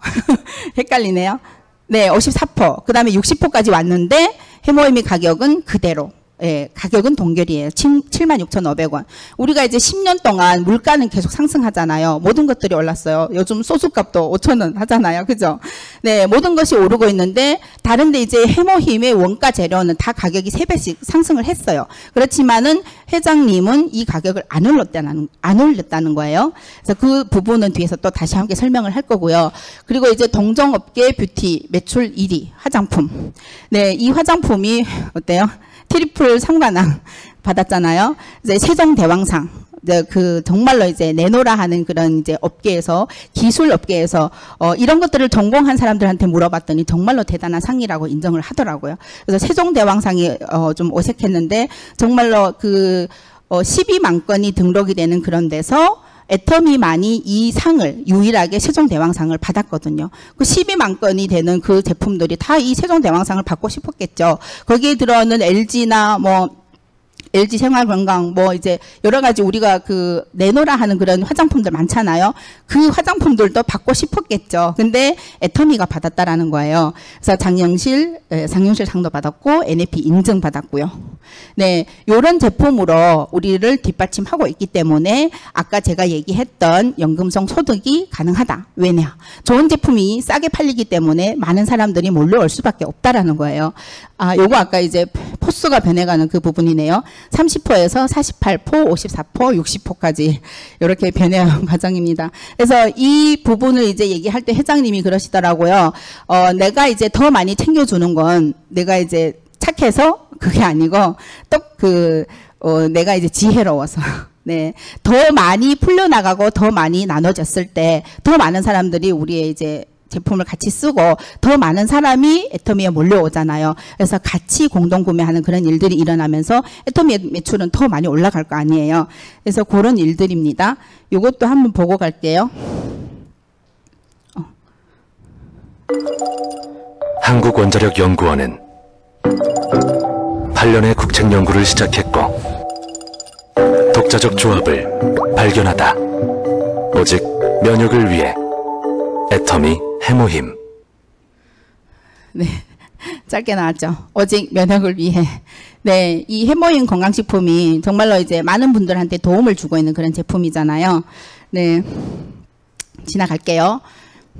헷갈리네요. 네, 54%. 그 다음에 60%까지 왔는데 해모임의 가격은 그대로. 예, 가격은 동결이에요. 76,500원. 우리가 이제 10년 동안 물가는 계속 상승하잖아요. 모든 것들이 올랐어요. 요즘 소주값도 5,000원 하잖아요. 그죠? 네, 모든 것이 오르고 있는데 다른데 이제 해모힘의 원가 재료는 다 가격이 3배씩 상승을 했어요. 그렇지만은 회장님은 이 가격을 안 올렸다는 안 올렸다는 거예요. 그래서 그 부분은 뒤에서 또 다시 함께 설명을 할 거고요. 그리고 이제 동종업계 뷰티 매출 1위 화장품. 네, 이 화장품이 어때요? triple 삼관왕 받았잖아요. 이제 세종 대왕상. 이제 그 정말로 이제 내노라 하는 그런 이제 업계에서 기술 업계에서 어 이런 것들을 전공한 사람들한테 물어봤더니 정말로 대단한 상이라고 인정을 하더라고요. 그래서 세종 대왕상이 어 좀 어색했는데 정말로 그 어 12만 건이 등록이 되는 그런 데서 애터미만이 이 상을 유일하게 세종대왕상을 받았거든요. 그 12만 건이 되는 그 제품들이 다 이 세종대왕상을 받고 싶었겠죠. 거기에 들어오는 LG나 뭐 LG 생활건강 뭐 이제 여러 가지 우리가 그 내노라 하는 그런 화장품들 많잖아요. 그 화장품들도 받고 싶었겠죠. 근데 애터미가 받았다라는 거예요. 그래서 장영실 예, 장영실 상도 받았고 NFP 인증 받았고요. 네, 요런 제품으로 우리를 뒷받침하고 있기 때문에 아까 제가 얘기했던 연금성 소득이 가능하다. 왜냐? 좋은 제품이 싸게 팔리기 때문에 많은 사람들이 몰려올 수밖에 없다라는 거예요. 아, 요거 아까 이제 포스가 변해가는 그 부분이네요. 30%에서 48%, 54%, 60%까지 이렇게 변해가는 과정입니다. 그래서 이 부분을 이제 얘기할 때 회장님이 그러시더라고요. 어, 내가 이제 더 많이 챙겨주는 건 내가 이제 착해서 그게 아니고 또그 어, 내가 이제 지혜로워서 네. 더 많이 풀려나가고 더 많이 나눠졌을 때 더 많은 사람들이 우리의 이제 제품을 같이 쓰고 더 많은 사람이 애터미에 몰려오잖아요. 그래서 같이 공동 구매하는 그런 일들이 일어나면서 애터미의 매출은 더 많이 올라갈 거 아니에요. 그래서 그런 일들입니다. 이것도 한번 보고 갈게요. 한국원자력연구원은 8년의 국책 연구를 시작했고 독자적 조합을 발견하다. 오직 면역을 위해 애터미 해모힘. 네. 짧게 나왔죠. 오직 면역을 위해. 네. 이 해모인 건강식품이 정말로 이제 많은 분들한테 도움을 주고 있는 그런 제품이잖아요. 네. 지나갈게요.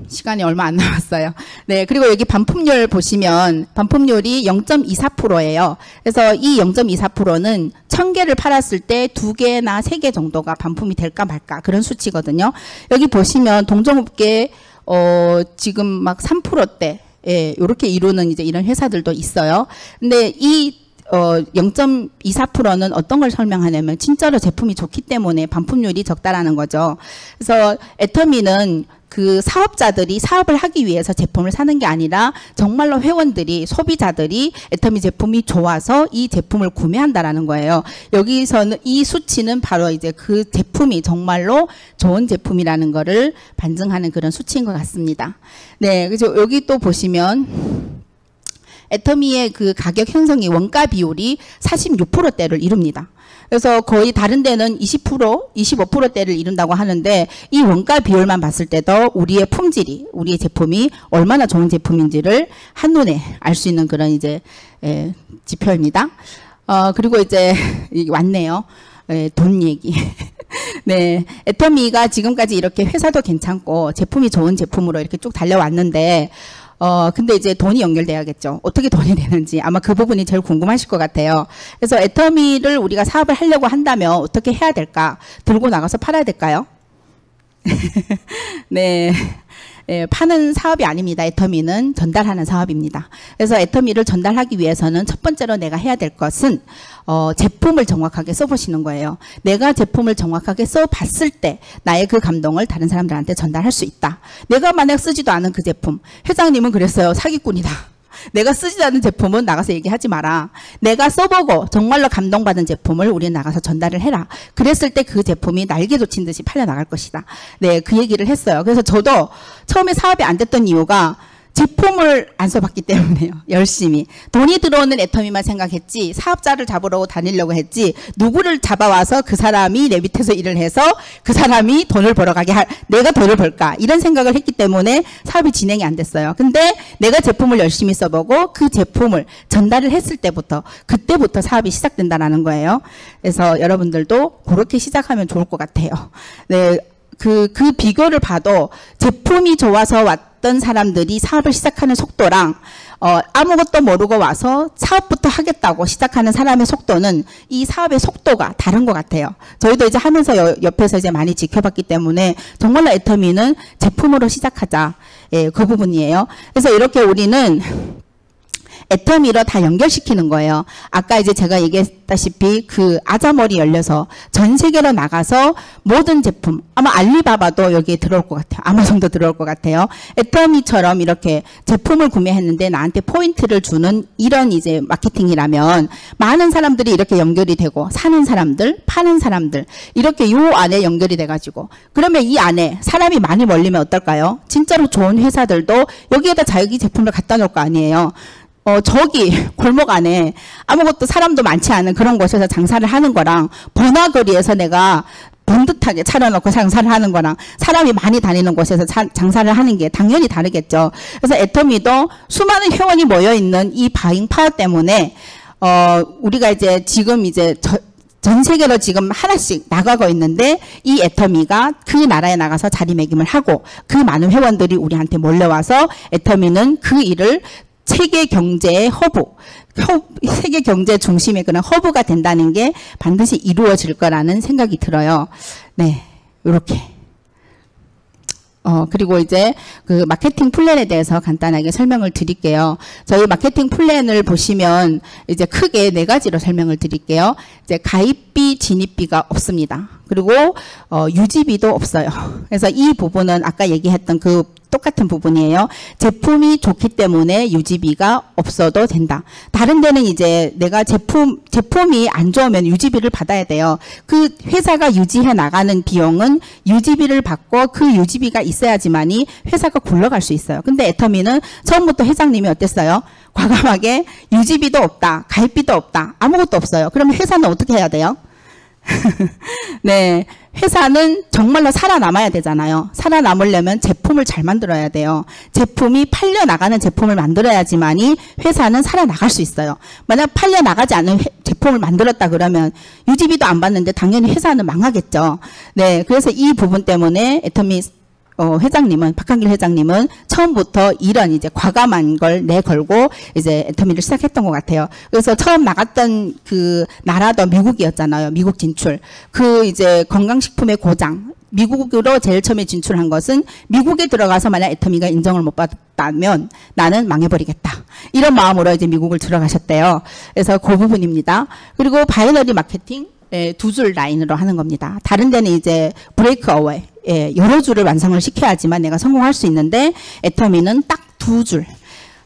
시간이 얼마 안 남았어요. 네, 그리고 여기 반품률 보시면 반품률이 0.24%예요. 그래서 이 0.24%는 1000개를 팔았을 때 2개나 3개 정도가 반품이 될까 말까 그런 수치거든요. 여기 보시면 동종업계 어 지금 막 3%대 예, 요렇게 이루는 이제 이런 회사들도 있어요. 근데 이 어, 0.24%는 어떤 걸 설명하냐면 진짜로 제품이 좋기 때문에 반품률이 적다라는 거죠. 그래서 애터미는 그 사업자들이 사업을 하기 위해서 제품을 사는 게 아니라 정말로 회원들이 소비자들이 애터미 제품이 좋아서 이 제품을 구매한다라는 거예요. 여기서는 이 수치는 바로 이제 그 제품이 정말로 좋은 제품이라는 거를 반증하는 그런 수치인 것 같습니다. 네, 그래서 여기 또 보시면 애터미의 그 가격 형성이 원가 비율이 46%대를 이룹니다. 그래서 거의 다른 데는 20%, 25%대를 이룬다고 하는데 이 원가 비율만 봤을 때도 우리의 품질이, 우리의 제품이 얼마나 좋은 제품인지를 한눈에 알 수 있는 그런 이제 예, 지표입니다. 어, 그리고 이제 왔네요. 예, 돈 얘기. 네, 애터미가 지금까지 이렇게 회사도 괜찮고 제품이 좋은 제품으로 이렇게 쭉 달려왔는데 어, 근데 이제 돈이 연결돼야겠죠. 어떻게 돈이 되는지 아마 그 부분이 제일 궁금하실 것 같아요. 그래서 애터미를 우리가 사업을 하려고 한다면 어떻게 해야 될까? 들고 나가서 팔아야 될까요? 네. 예, 파는 사업이 아닙니다. 애터미는 전달하는 사업입니다. 그래서 애터미를 전달하기 위해서는 첫 번째로 내가 해야 될 것은 어, 제품을 정확하게 써보시는 거예요. 내가 제품을 정확하게 써봤을 때 나의 그 감동을 다른 사람들한테 전달할 수 있다. 내가 만약 쓰지도 않은 그 제품, 회장님은 그랬어요. 사기꾼이다. 내가 쓰지 않은 제품은 나가서 얘기하지 마라. 내가 써보고 정말로 감동받은 제품을 우리는 나가서 전달을 해라. 그랬을 때 그 제품이 날개 돋친 듯이 팔려나갈 것이다. 네, 그 얘기를 했어요. 그래서 저도 처음에 사업이 안 됐던 이유가 제품을 안 써봤기 때문에요. 열심히. 돈이 들어오는 애터미만 생각했지 사업자를 잡으러 다니려고 했지 누구를 잡아와서 그 사람이 내 밑에서 일을 해서 그 사람이 돈을 벌어가게 할 내가 돈을 벌까 이런 생각을 했기 때문에 사업이 진행이 안 됐어요. 근데 내가 제품을 열심히 써보고 그 제품을 전달을 했을 때부터 그때부터 사업이 시작된다라는 거예요. 그래서 여러분들도 그렇게 시작하면 좋을 것 같아요. 네. 그, 그 비교를 봐도 제품이 좋아서 왔 던 사람들이 사업을 시작하는 속도랑 어, 아무것도 모르고 와서 사업부터 하겠다고 시작하는 사람의 속도는 이 사업의 속도가 다른 것 같아요. 저희도 이제 하면서 여, 옆에서 이제 많이 지켜봤기 때문에 정말로 애터미는 제품으로 시작하자. 예, 그 부분이에요. 그래서 이렇게 우리는 애터미로 다 연결시키는 거예요. 아까 이제 제가 얘기했다시피 그 아자머리 열려서 전 세계로 나가서 모든 제품 아마 알리바바도 여기에 들어올 것 같아요. 아마존도 들어올 것 같아요. 애터미처럼 이렇게 제품을 구매했는데 나한테 포인트를 주는 이런 이제 마케팅이라면 많은 사람들이 이렇게 연결이 되고 사는 사람들, 파는 사람들 이렇게 요 안에 연결이 돼가지고 그러면 이 안에 사람이 많이 몰리면 어떨까요? 진짜로 좋은 회사들도 여기에다 자기 제품을 갖다 놓을 거 아니에요. 어, 저기 골목 안에 아무것도 사람도 많지 않은 그런 곳에서 장사를 하는 거랑 번화거리에서 내가 번듯하게 차려놓고 장사를 하는 거랑 사람이 많이 다니는 곳에서 차- 장사를 하는 게 당연히 다르겠죠. 그래서 애터미도 수많은 회원이 모여 있는 이 바잉 파워 때문에 어, 우리가 이제 지금 이제 저- 전 세계로 지금 하나씩 나가고 있는데 이 애터미가 그 나라에 나가서 자리매김을 하고 그 많은 회원들이 우리한테 몰려와서 애터미는 그 일을 세계 경제의 허브, 허- 세계 경제 중심의 그런 허브가 된다는 게 반드시 이루어질 거라는 생각이 들어요. 네, 이렇게. 어, 그리고 이제 그 마케팅 플랜에 대해서 간단하게 설명을 드릴게요. 저희 마케팅 플랜을 보시면 이제 크게 네 가지로 설명을 드릴게요. 이제 가입비, 진입비가 없습니다. 그리고 어, 유지비도 없어요. 그래서 이 부분은 아까 얘기했던 그 똑같은 부분이에요. 제품이 좋기 때문에 유지비가 없어도 된다. 다른 데는 이제 내가 제품 제품이 안 좋으면 유지비를 받아야 돼요. 그 회사가 유지해 나가는 비용은 유지비를 받고 그 유지비가 있어야지만이 회사가 굴러갈 수 있어요. 근데 애터미는 처음부터 회장님이 어땠어요? 과감하게 유지비도 없다, 가입비도 없다, 아무것도 없어요. 그러면 회사는 어떻게 해야 돼요? 네. 회사는 정말로 살아남아야 되잖아요. 살아남으려면 제품을 잘 만들어야 돼요. 제품이 팔려 나가는 제품을 만들어야지만이 회사는 살아나갈 수 있어요. 만약 팔려 나가지 않은 회- 제품을 만들었다 그러면 유지비도 안 받는데 당연히 회사는 망하겠죠. 네. 그래서 이 부분 때문에 애터미 어, 회장님은 박한길 회장님은 처음부터 이런 이제 과감한 걸 내걸고 이제 애터미를 시작했던 것 같아요. 그래서 처음 나갔던 그 나라도 미국이었잖아요. 미국 진출. 그 이제 건강식품의 고장. 미국으로 제일 처음에 진출한 것은 미국에 들어가서 만약 애터미가 인정을 못 받았다면 나는 망해버리겠다. 이런 마음으로 이제 미국을 들어가셨대요. 그래서 그 부분입니다. 그리고 binary 마케팅 두 줄 라인으로 하는 겁니다. 다른 데는 이제 breakaway 예, 여러 줄을 완성을 시켜야지만 내가 성공할 수 있는데 애터미는 딱 두 줄.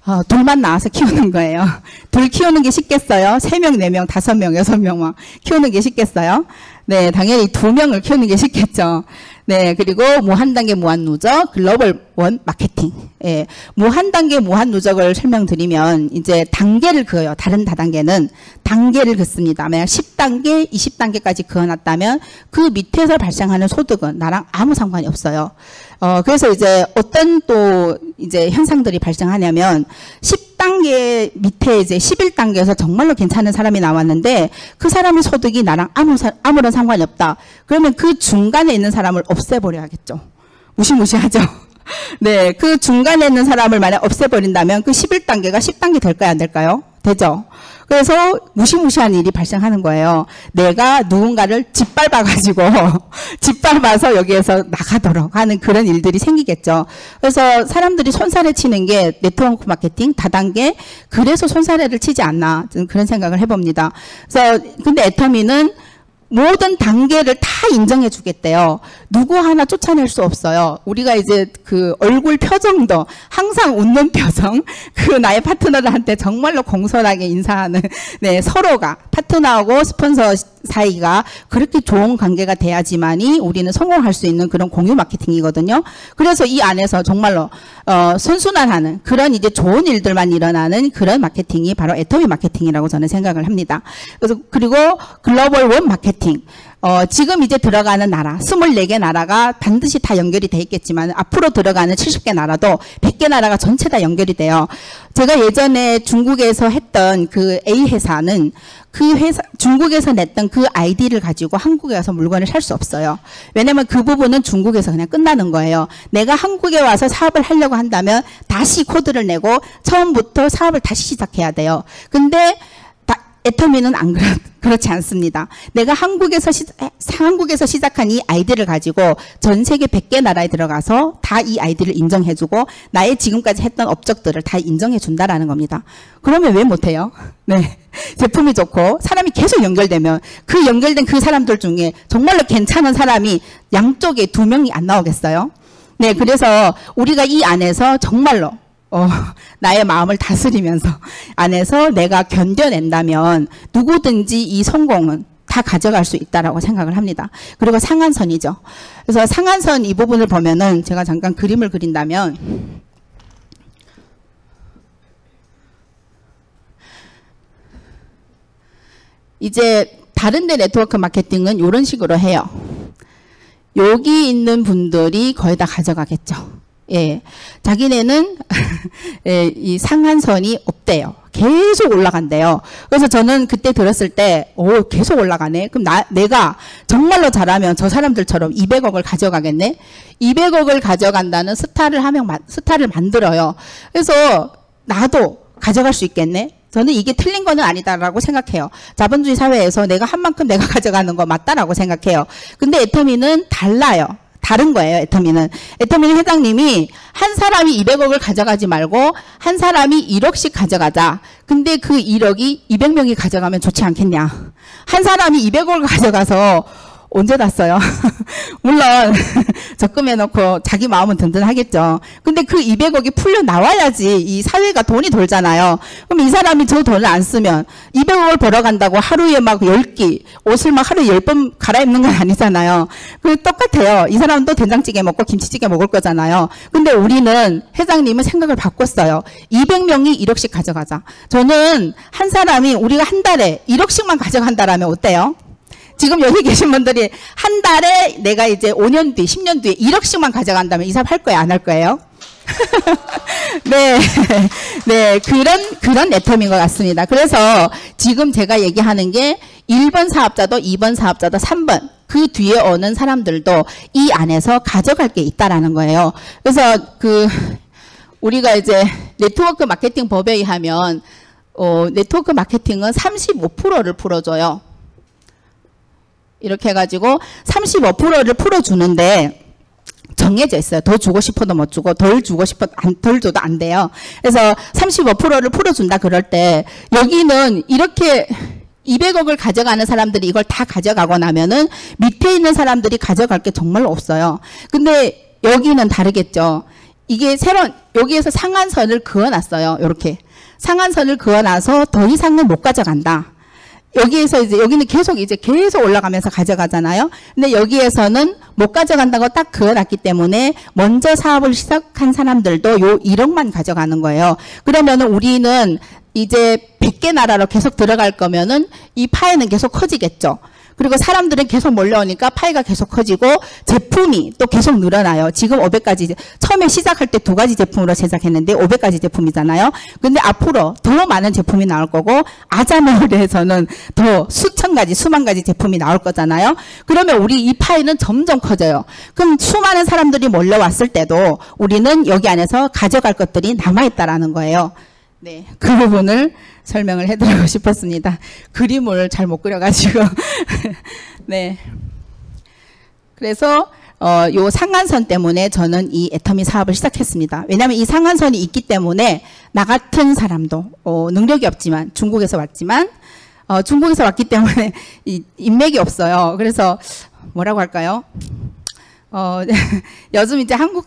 어, 둘만 나와서 키우는 거예요. 둘 키우는 게 쉽겠어요? 세 명, 네 명, 다섯 명, 여섯 명 막 키우는 게 쉽겠어요? 네, 당연히 두 명을 키우는 게 쉽겠죠. 네, 그리고 무한 단계 무한 누적, 글로벌 원 마케팅. 예, 무한 단계 무한 누적을 설명드리면 이제 단계를 그어요. 다른 다단계는 단계를 긋습니다. 만약 10단계, 20단계까지 그어놨다면 그 밑에서 발생하는 소득은 나랑 아무 상관이 없어요. 어, 그래서 이제 어떤 또 이제 현상들이 발생하냐면 10 단계 밑에 이제 11단계에서 정말로 괜찮은 사람이 나왔는데 그 사람의 소득이 나랑 아무 사- 아무런 상관이 없다. 그러면 그 중간에 있는 사람을 없애버려야겠죠. 무시무시하죠. 네, 그 중간에 있는 사람을 만약 없애버린다면 그 11단계가 10단계 될까요? 안 될까요? 되죠. 그래서 무시무시한 일이 발생하는 거예요. 내가 누군가를 짓밟아가지고, 짓밟아서 여기에서 나가도록 하는 그런 일들이 생기겠죠. 그래서 사람들이 손살에 치는 게 네트워크 마케팅 다단계, 그래서 손살에를 치지 않나, 저는 그런 생각을 해봅니다. 그래서, 근데 애터미는 모든 단계를 다 인정해 주겠대요. 누구 하나 쫓아낼 수 없어요. 우리가 이제 그 얼굴 표정도 항상 웃는 표정, 그 나의 파트너들한테 정말로 공손하게 인사하는, 네, 서로가, 파트너하고 스폰서 사이가 그렇게 좋은 관계가 돼야지만이 우리는 성공할 수 있는 그런 공유 마케팅이거든요. 그래서 이 안에서 정말로, 어, 선순환하는 그런 이제 좋은 일들만 일어나는 그런 마케팅이 바로 애터미 마케팅이라고 저는 생각을 합니다. 그래서, 그리고 글로벌 원 마케팅. 어, 지금 이제 들어가는 나라, 24개 나라가 반드시 다 연결이 돼 있겠지만 앞으로 들어가는 70개 나라도 100개 나라가 전체 다 연결이 돼요. 제가 예전에 중국에서 했던 그 A 회사는 그 회사, 중국에서 냈던 그 아이디를 가지고 한국에 와서 물건을 살 수 없어요. 왜냐면 그 부분은 중국에서 그냥 끝나는 거예요. 내가 한국에 와서 사업을 하려고 한다면 다시 코드를 내고 처음부터 사업을 다시 시작해야 돼요. 근데 다- 애터미는 안 그렇, 그렇지 않습니다. 내가 한국에서 시, 한국에서 시작한 이 아이디를 가지고 전 세계 100개 나라에 들어가서 다 이 아이디를 인정해주고 나의 지금까지 했던 업적들을 다 인정해준다라는 겁니다. 그러면 왜 못해요? 네. 제품이 좋고 사람이 계속 연결되면 그 연결된 그 사람들 중에 정말로 괜찮은 사람이 양쪽에 두 명이 안 나오겠어요? 네. 그래서 우리가 이 안에서 정말로 어, 나의 마음을 다스리면서 안에서 내가 견뎌낸다면 누구든지 이 성공은 다 가져갈 수 있다라고 생각을 합니다. 그리고 상한선이죠. 그래서 상한선 이 부분을 보면은 제가 잠깐 그림을 그린다면 이제 다른 데 네트워크 마케팅은 이런 식으로 해요. 여기 있는 분들이 거의 다 가져가겠죠. 예, 자기네는 예, 이 상한선이 없대요. 계속 올라간대요. 그래서 저는 그때 들었을 때, 오, 계속 올라가네. 그럼 나, 내가 정말로 잘하면 저 사람들처럼 200억을 가져가겠네? 200억을 가져간다는 스타를 하면, 마- 스타를 만들어요. 그래서 나도 가져갈 수 있겠네? 저는 이게 틀린 거는 아니다라고 생각해요. 자본주의 사회에서 내가 한 만큼 내가 가져가는 거 맞다라고 생각해요. 근데 애터미는 달라요. 다른 거예요, 애터미는. 애터미 회장님이 한 사람이 200억을 가져가지 말고 한 사람이 1억씩 가져가자. 근데 그 1억이 200명이 가져가면 좋지 않겠냐. 한 사람이 200억을 가져가서 언제 다 써요? 물론 적금해놓고 자기 마음은 든든하겠죠. 근데 그 200억이 풀려 나와야지 이 사회가 돈이 돌잖아요. 그럼 이 사람이 저 돈을 안 쓰면 200억을 벌어간다고 하루에 막 10끼 옷을 막 하루에 10번 갈아입는 건 아니잖아요. 그 똑같아요. 이 사람도 된장찌개 먹고 김치찌개 먹을 거잖아요. 근데 우리는 회장님은 생각을 바꿨어요. 200명이 1억씩 가져가자. 저는 한 사람이 우리가 한 달에 1억씩만 가져간다라면 어때요? 지금 여기 계신 분들이 한 달에 내가 이제 5년 뒤, 10년 뒤에 1억씩만 가져간다면 이 사람 할 거예요? 안 할 거예요? 네, 네, 그런, 그런 애텀인 것 같습니다. 그래서 지금 제가 얘기하는 게 1번 사업자도 2번 사업자도 3번, 그 뒤에 오는 사람들도 이 안에서 가져갈 게 있다라는 거예요. 그래서 그, 우리가 이제 네트워크 마케팅 법에 의하면, 어, 네트워크 마케팅은 35%를 풀어줘요. 이렇게 해가지고 35%를 풀어주는데 정해져 있어요. 더 주고 싶어도 못 주고 덜 주고 싶어 안, 덜 줘도 안 돼요. 그래서 35%를 풀어준다 그럴 때 여기는 이렇게 200억을 가져가는 사람들이 이걸 다 가져가고 나면은 밑에 있는 사람들이 가져갈 게 정말 없어요. 근데 여기는 다르겠죠. 이게 새로운 여기에서 상한선을 그어놨어요. 이렇게 상한선을 그어놔서 더 이상은 못 가져간다. 여기에서 이제 여기는 계속 이제 계속 올라가면서 가져가잖아요. 근데 여기에서는 못 가져간다고 딱 그어놨기 때문에 먼저 사업을 시작한 사람들도 요 1억만 가져가는 거예요. 그러면은 우리는 이제 100개 나라로 계속 들어갈 거면은 이 파이는 계속 커지겠죠. 그리고 사람들은 계속 몰려오니까 파이가 계속 커지고 제품이 또 계속 늘어나요. 지금 500가지 처음에 시작할 때 두 가지 제품으로 제작했는데 500가지 제품이잖아요. 근데 앞으로 더 많은 제품이 나올 거고 아자몰에서는 더 수천 가지, 수만 가지 제품이 나올 거잖아요. 그러면 우리 이 파이는 점점 커져요. 그럼 수많은 사람들이 몰려왔을 때도 우리는 여기 안에서 가져갈 것들이 남아 있다라는 거예요. 네, 그 부분을 설명을 해드리고 싶었습니다. 그림을 잘 못 그려가지고 네. 그래서 어, 요 상한선 때문에 저는 이 애터미 사업을 시작했습니다. 왜냐하면 이 상한선이 있기 때문에 나 같은 사람도 어, 능력이 없지만 중국에서 왔지만 어, 중국에서 왔기 때문에 이 인맥이 없어요. 그래서 뭐라고 할까요? 어, 요즘 이제 한국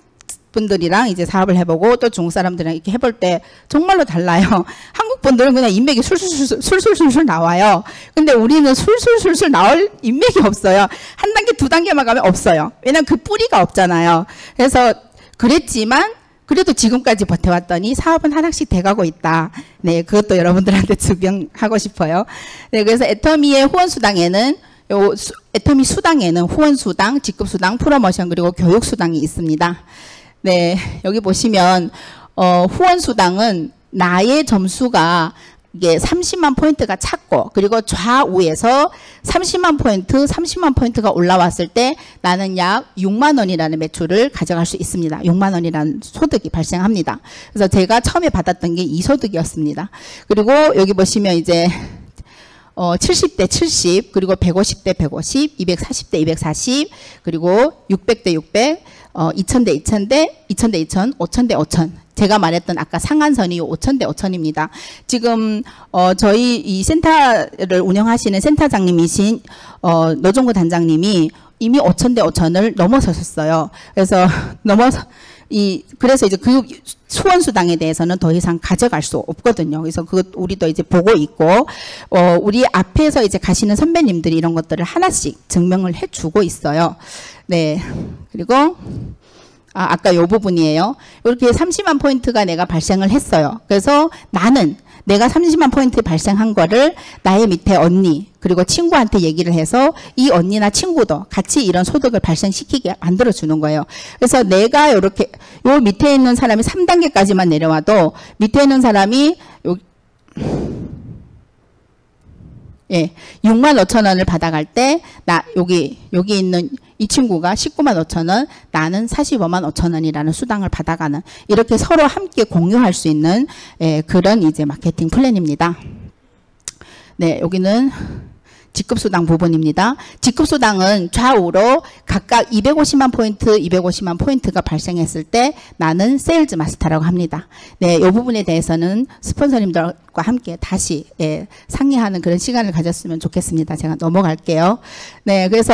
분들이랑 이제 사업을 해보고 또 중국 사람들이랑 이렇게 해볼 때 정말로 달라요. 한국 분들은 그냥 인맥이 술술술 술술술술 나와요. 근데 우리는 술술술술 나올 인맥이 없어요. 한 단계 두 단계만 가면 없어요. 왜냐면 그 뿌리가 없잖아요. 그래서 그랬지만 그래도 지금까지 버텨왔더니 사업은 하나씩 돼가고 있다. 네, 그것도 여러분들한테 증명하고 싶어요. 네, 그래서 애터미의 후원수당에는 요 수- 애터미 수당에는 후원수당, 직급수당, 프로모션 그리고 교육수당이 있습니다. 네, 여기 보시면 어, 후원 수당은 나의 점수가 이게 30만 포인트가 찼고 그리고 좌우에서 30만 포인트, 30만 포인트가 올라왔을 때 나는 약 6만 원이라는 매출을 가져갈 수 있습니다. 6만 원이라는 소득이 발생합니다. 그래서 제가 처음에 받았던 게 이 소득이었습니다. 그리고 여기 보시면 이제 어, 70대 70, 그리고 150대 150, 240대 240, 그리고 600대 600, 어, 2000대 2000대, 2000대 2000, 5000대 5000. 제가 말했던 아까 상한선이 5000대 5000입니다. 지금 어, 저희 이 센터를 운영하시는 센터장님이신 어, 노종구 단장님이 이미 5000대 5000을 넘어서셨어요. 그래서 넘어서 이 그래서 이제 그 수원 수당에 대해서는 더 이상 가져갈 수 없거든요. 그래서 그 우리도 이제 보고 있고 어 우리 앞에서 이제 가시는 선배님들이 이런 것들을 하나씩 증명을 해 주고 있어요. 네. 그리고 아, 아까 요 부분이에요. 이렇게 30만 포인트가 내가 발생을 했어요. 그래서 나는 내가 30만 포인트 발생한 거를 나의 밑에 언니 그리고 친구한테 얘기를 해서 이 언니나 친구도 같이 이런 소득을 발생시키게 만들어 주는 거예요. 그래서 내가 이렇게 요 밑에 있는 사람이 3단계까지만 내려와도 밑에 있는 사람이 요 예, 6만 5천 원을 받아갈 때, 나, 여기, 여기 있는 이 친구가 19만 5천 원, 나는 45만 5천 원이라는 수당을 받아가는, 이렇게 서로 함께 공유할 수 있는, 예, 그런 이제 마케팅 플랜입니다. 네, 여기는 직급수당 부분입니다. 직급수당은 좌우로 각각 250만 포인트, 250만 포인트가 발생했을 때 나는 세일즈 마스터라고 합니다. 네, 이 부분에 대해서는 스폰서님들과 함께 다시 예, 상의하는 그런 시간을 가졌으면 좋겠습니다. 제가 넘어갈게요. 네, 그래서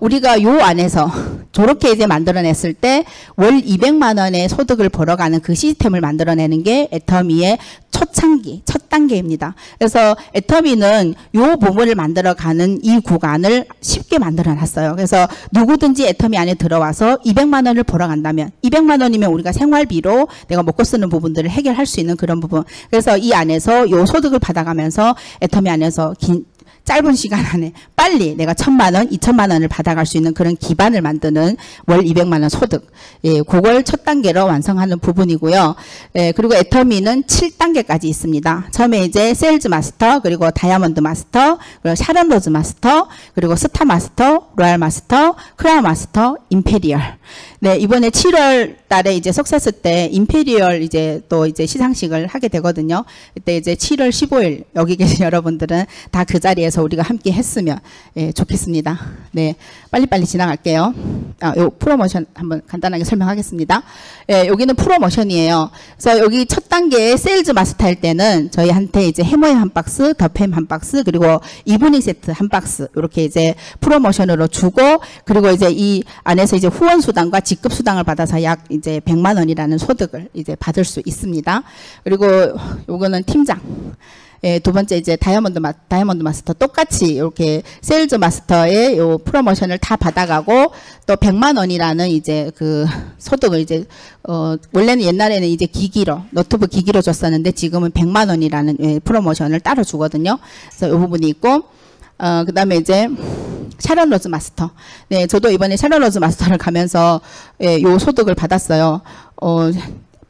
우리가 요 안에서 저렇게 이제 만들어냈을 때 월 200만 원의 소득을 벌어가는 그 시스템을 만들어내는 게 애터미의 초창기, 첫 단계입니다. 그래서 애터미는 요 부분을 만들어가는 이 구간을 쉽게 만들어놨어요. 그래서 누구든지 애터미 안에 들어와서 200만 원을 벌어 간다면 200만 원이면 우리가 생활비로 내가 먹고 쓰는 부분들을 해결할 수 있는 그런 부분. 그래서 이 안에서 요 소득을 받아가면서 애터미 안에서 긴 짧은 시간 안에 빨리 내가 천만 원, 이천만 원을 받아갈 수 있는 그런 기반을 만드는 월 200만 원 소득. 예, 그걸 첫 단계로 완성하는 부분이고요. 예, 그리고 애터미는 7단계까지 있습니다. 처음에 이제 세일즈 마스터, 그리고 다이아몬드 마스터, 그리고 샤론 로즈 마스터, 그리고 스타 마스터, 로얄 마스터, 크라운 마스터, 임페리얼. 네, 이번에 7월 달에 이제 success 때 임페리얼 이제 또 이제 시상식을 하게 되거든요. 그때 이제 7월 15일 여기 계신 여러분들은 다 그 자리에서 우리가 함께 했으면 예, 좋겠습니다. 네, 빨리빨리 지나갈게요. 아, 요 프로모션 한번 간단하게 설명하겠습니다. 예, 여기는 프로모션이에요. 그래서 여기 첫 단계 세일즈 마스터일 때는 저희한테 이제 헤모힘 한 박스, 더페임 한 박스, 그리고 이브닝 세트 한 박스 이렇게 이제 프로모션으로 주고 그리고 이제 이 안에서 이제 후원 수당과 직급 수당을 받아서 약 이제 100만 원이라는 소득을 이제 받을 수 있습니다. 그리고 요거는 팀장. 예, 두 번째 이제 다이아몬드 마, 다이아몬드 마스터 똑같이 이렇게 세일즈 마스터의 요 프로모션을 다 받아가고 또 100만 원이라는 이제 그 소득을 이제 어 원래는 옛날에는 이제 기기로 노트북 기기로 줬었는데 지금은 100만 원이라는 예, 프로모션을 따로 주거든요. 그래서 이 부분이 있고 어 그 다음에 이제 샤론 로즈 마스터. 네, 저도 이번에 샤론 로즈 마스터를 가면서 예, 요 소득을 받았어요. 어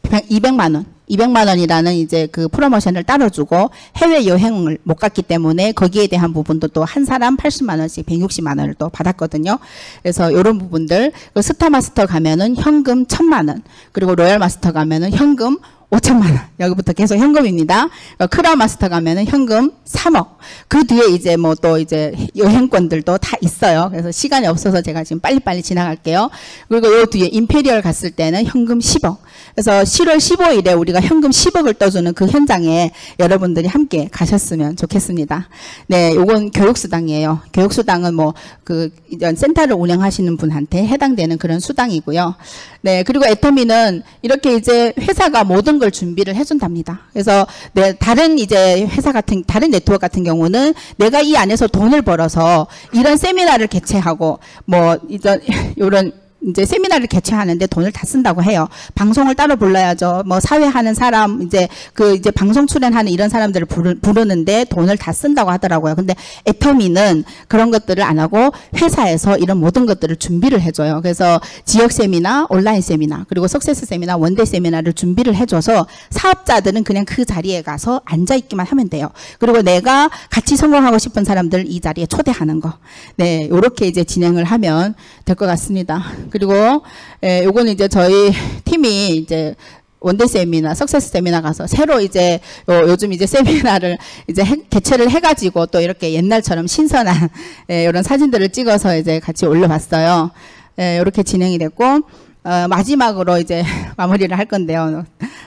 200만 원. 200만 원이라는 이제 그 프로모션을 따로 주고 해외 여행을 못 갔기 때문에 거기에 대한 부분도 또 한 사람 80만 원씩 160만 원을 또 받았거든요. 그래서 이런 부분들 그 스타 마스터 가면은 현금 1000만 원 그리고 로얄 마스터 가면은 현금 5천만 원 여기부터 계속 현금입니다. 어, 크라 마스터 가면은 현금 3억. 그 뒤에 이제 뭐 또 이제 여행권들도 다 있어요. 그래서 시간이 없어서 제가 지금 빨리빨리 지나갈게요. 그리고 요 뒤에 임페리얼 갔을 때는 현금 10억. 그래서 7월 15일에 우리가 현금 10억을 떠주는 그 현장에 여러분들이 함께 가셨으면 좋겠습니다. 네, 요건 교육수당이에요. 교육수당은 뭐 그 이런 센터를 운영하시는 분한테 해당되는 그런 수당이고요. 네, 그리고 애터미는 이렇게 이제 회사가 모든 걸 준비를 해준답니다. 그래서 네, 다른 이제 회사 같은 다른 네트워크 같은 경우는 내가 이 안에서 돈을 벌어서 이런 세미나를 개최하고 뭐 이런 이런 이제 세미나를 개최하는데 돈을 다 쓴다고 해요. 방송을 따로 불러야죠. 뭐 사회 하는 사람 이제 그 이제 방송 출연하는 이런 사람들을 부르, 부르 는데 돈을 다 쓴다고 하더라고요. 근데 애터미는 그런 것들을 안 하고 회사에서 이런 모든 것들을 준비를 해줘요. 그래서 지역 세미나, 온라인 세미나, 그리고 석세스 세미나, 원대 세미나를 준비를 해줘서 사업자들은 그냥 그 자리에 가서 앉아 있기만 하면 돼요. 그리고 내가 같이 성공하고 싶은 사람들 이 자리에 초대하는 거. 네, 요렇게 이제 진행을 하면 될 것 같습니다. 그리고 예, 요거는 이제 저희 팀이 이제 원대 세미나, 석세스 세미나 가서 새로 이제 요, 즘 이제 세미나를 이제 해, 개최를 해가지고 또 이렇게 옛날처럼 신선한 예, 이런 사진들을 찍어서 이제 같이 올려봤어요. 예, 이렇게 진행이 됐고 어, 마지막으로 이제 마무리를 할 건데요.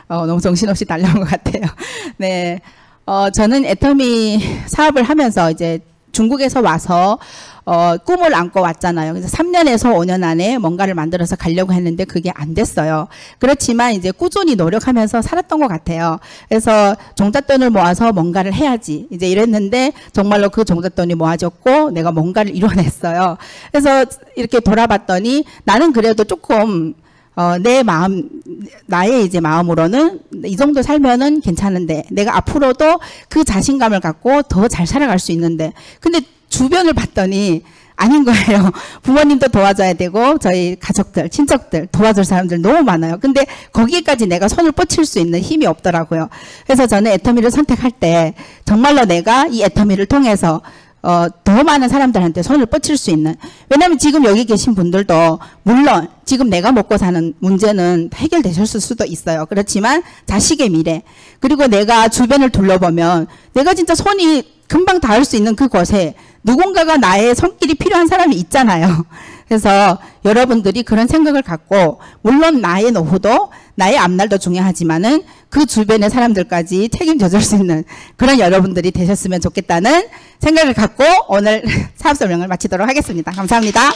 어, 너무 정신없이 달려온 것 같아요. 네, 어, 저는 애터미 사업을 하면서 이제 중국에서 와서 어, 꿈을 안고 왔잖아요. 그래서 3년에서 5년 안에 뭔가를 만들어서 가려고 했는데 그게 안 됐어요. 그렇지만 이제 꾸준히 노력하면서 살았던 것 같아요. 그래서 종잣돈을 모아서 뭔가를 해야지. 이제 이랬는데 정말로 그 종잣돈이 모아졌고 내가 뭔가를 이뤄냈어요. 그래서 이렇게 돌아봤더니 나는 그래도 조금 어, 내 마음, 나의 이제 마음으로는 이 정도 살면은 괜찮은데 내가 앞으로도 그 자신감을 갖고 더 잘 살아갈 수 있는데 근데 주변을 봤더니 아닌 거예요. 부모님도 도와줘야 되고 저희 가족들, 친척들 도와줄 사람들 너무 많아요. 근데 거기까지 내가 손을 뻗칠 수 있는 힘이 없더라고요. 그래서 저는 애터미를 선택할 때 정말로 내가 이 애터미를 통해서 어, 더 많은 사람들한테 손을 뻗칠 수 있는. 왜냐하면 지금 여기 계신 분들도 물론 지금 내가 먹고 사는 문제는 해결되셨을 수도 있어요. 그렇지만 자식의 미래 그리고 내가 주변을 둘러보면 내가 진짜 손이 금방 닿을 수 있는 그곳에 누군가가 나의 손길이 필요한 사람이 있잖아요. 그래서 여러분들이 그런 생각을 갖고 물론 나의 노후도 나의 앞날도 중요하지만은 그 주변의 사람들까지 책임져 줄 수 있는 그런 여러분들이 되셨으면 좋겠다는 생각을 갖고 오늘 사업 설명을 마치도록 하겠습니다. 감사합니다.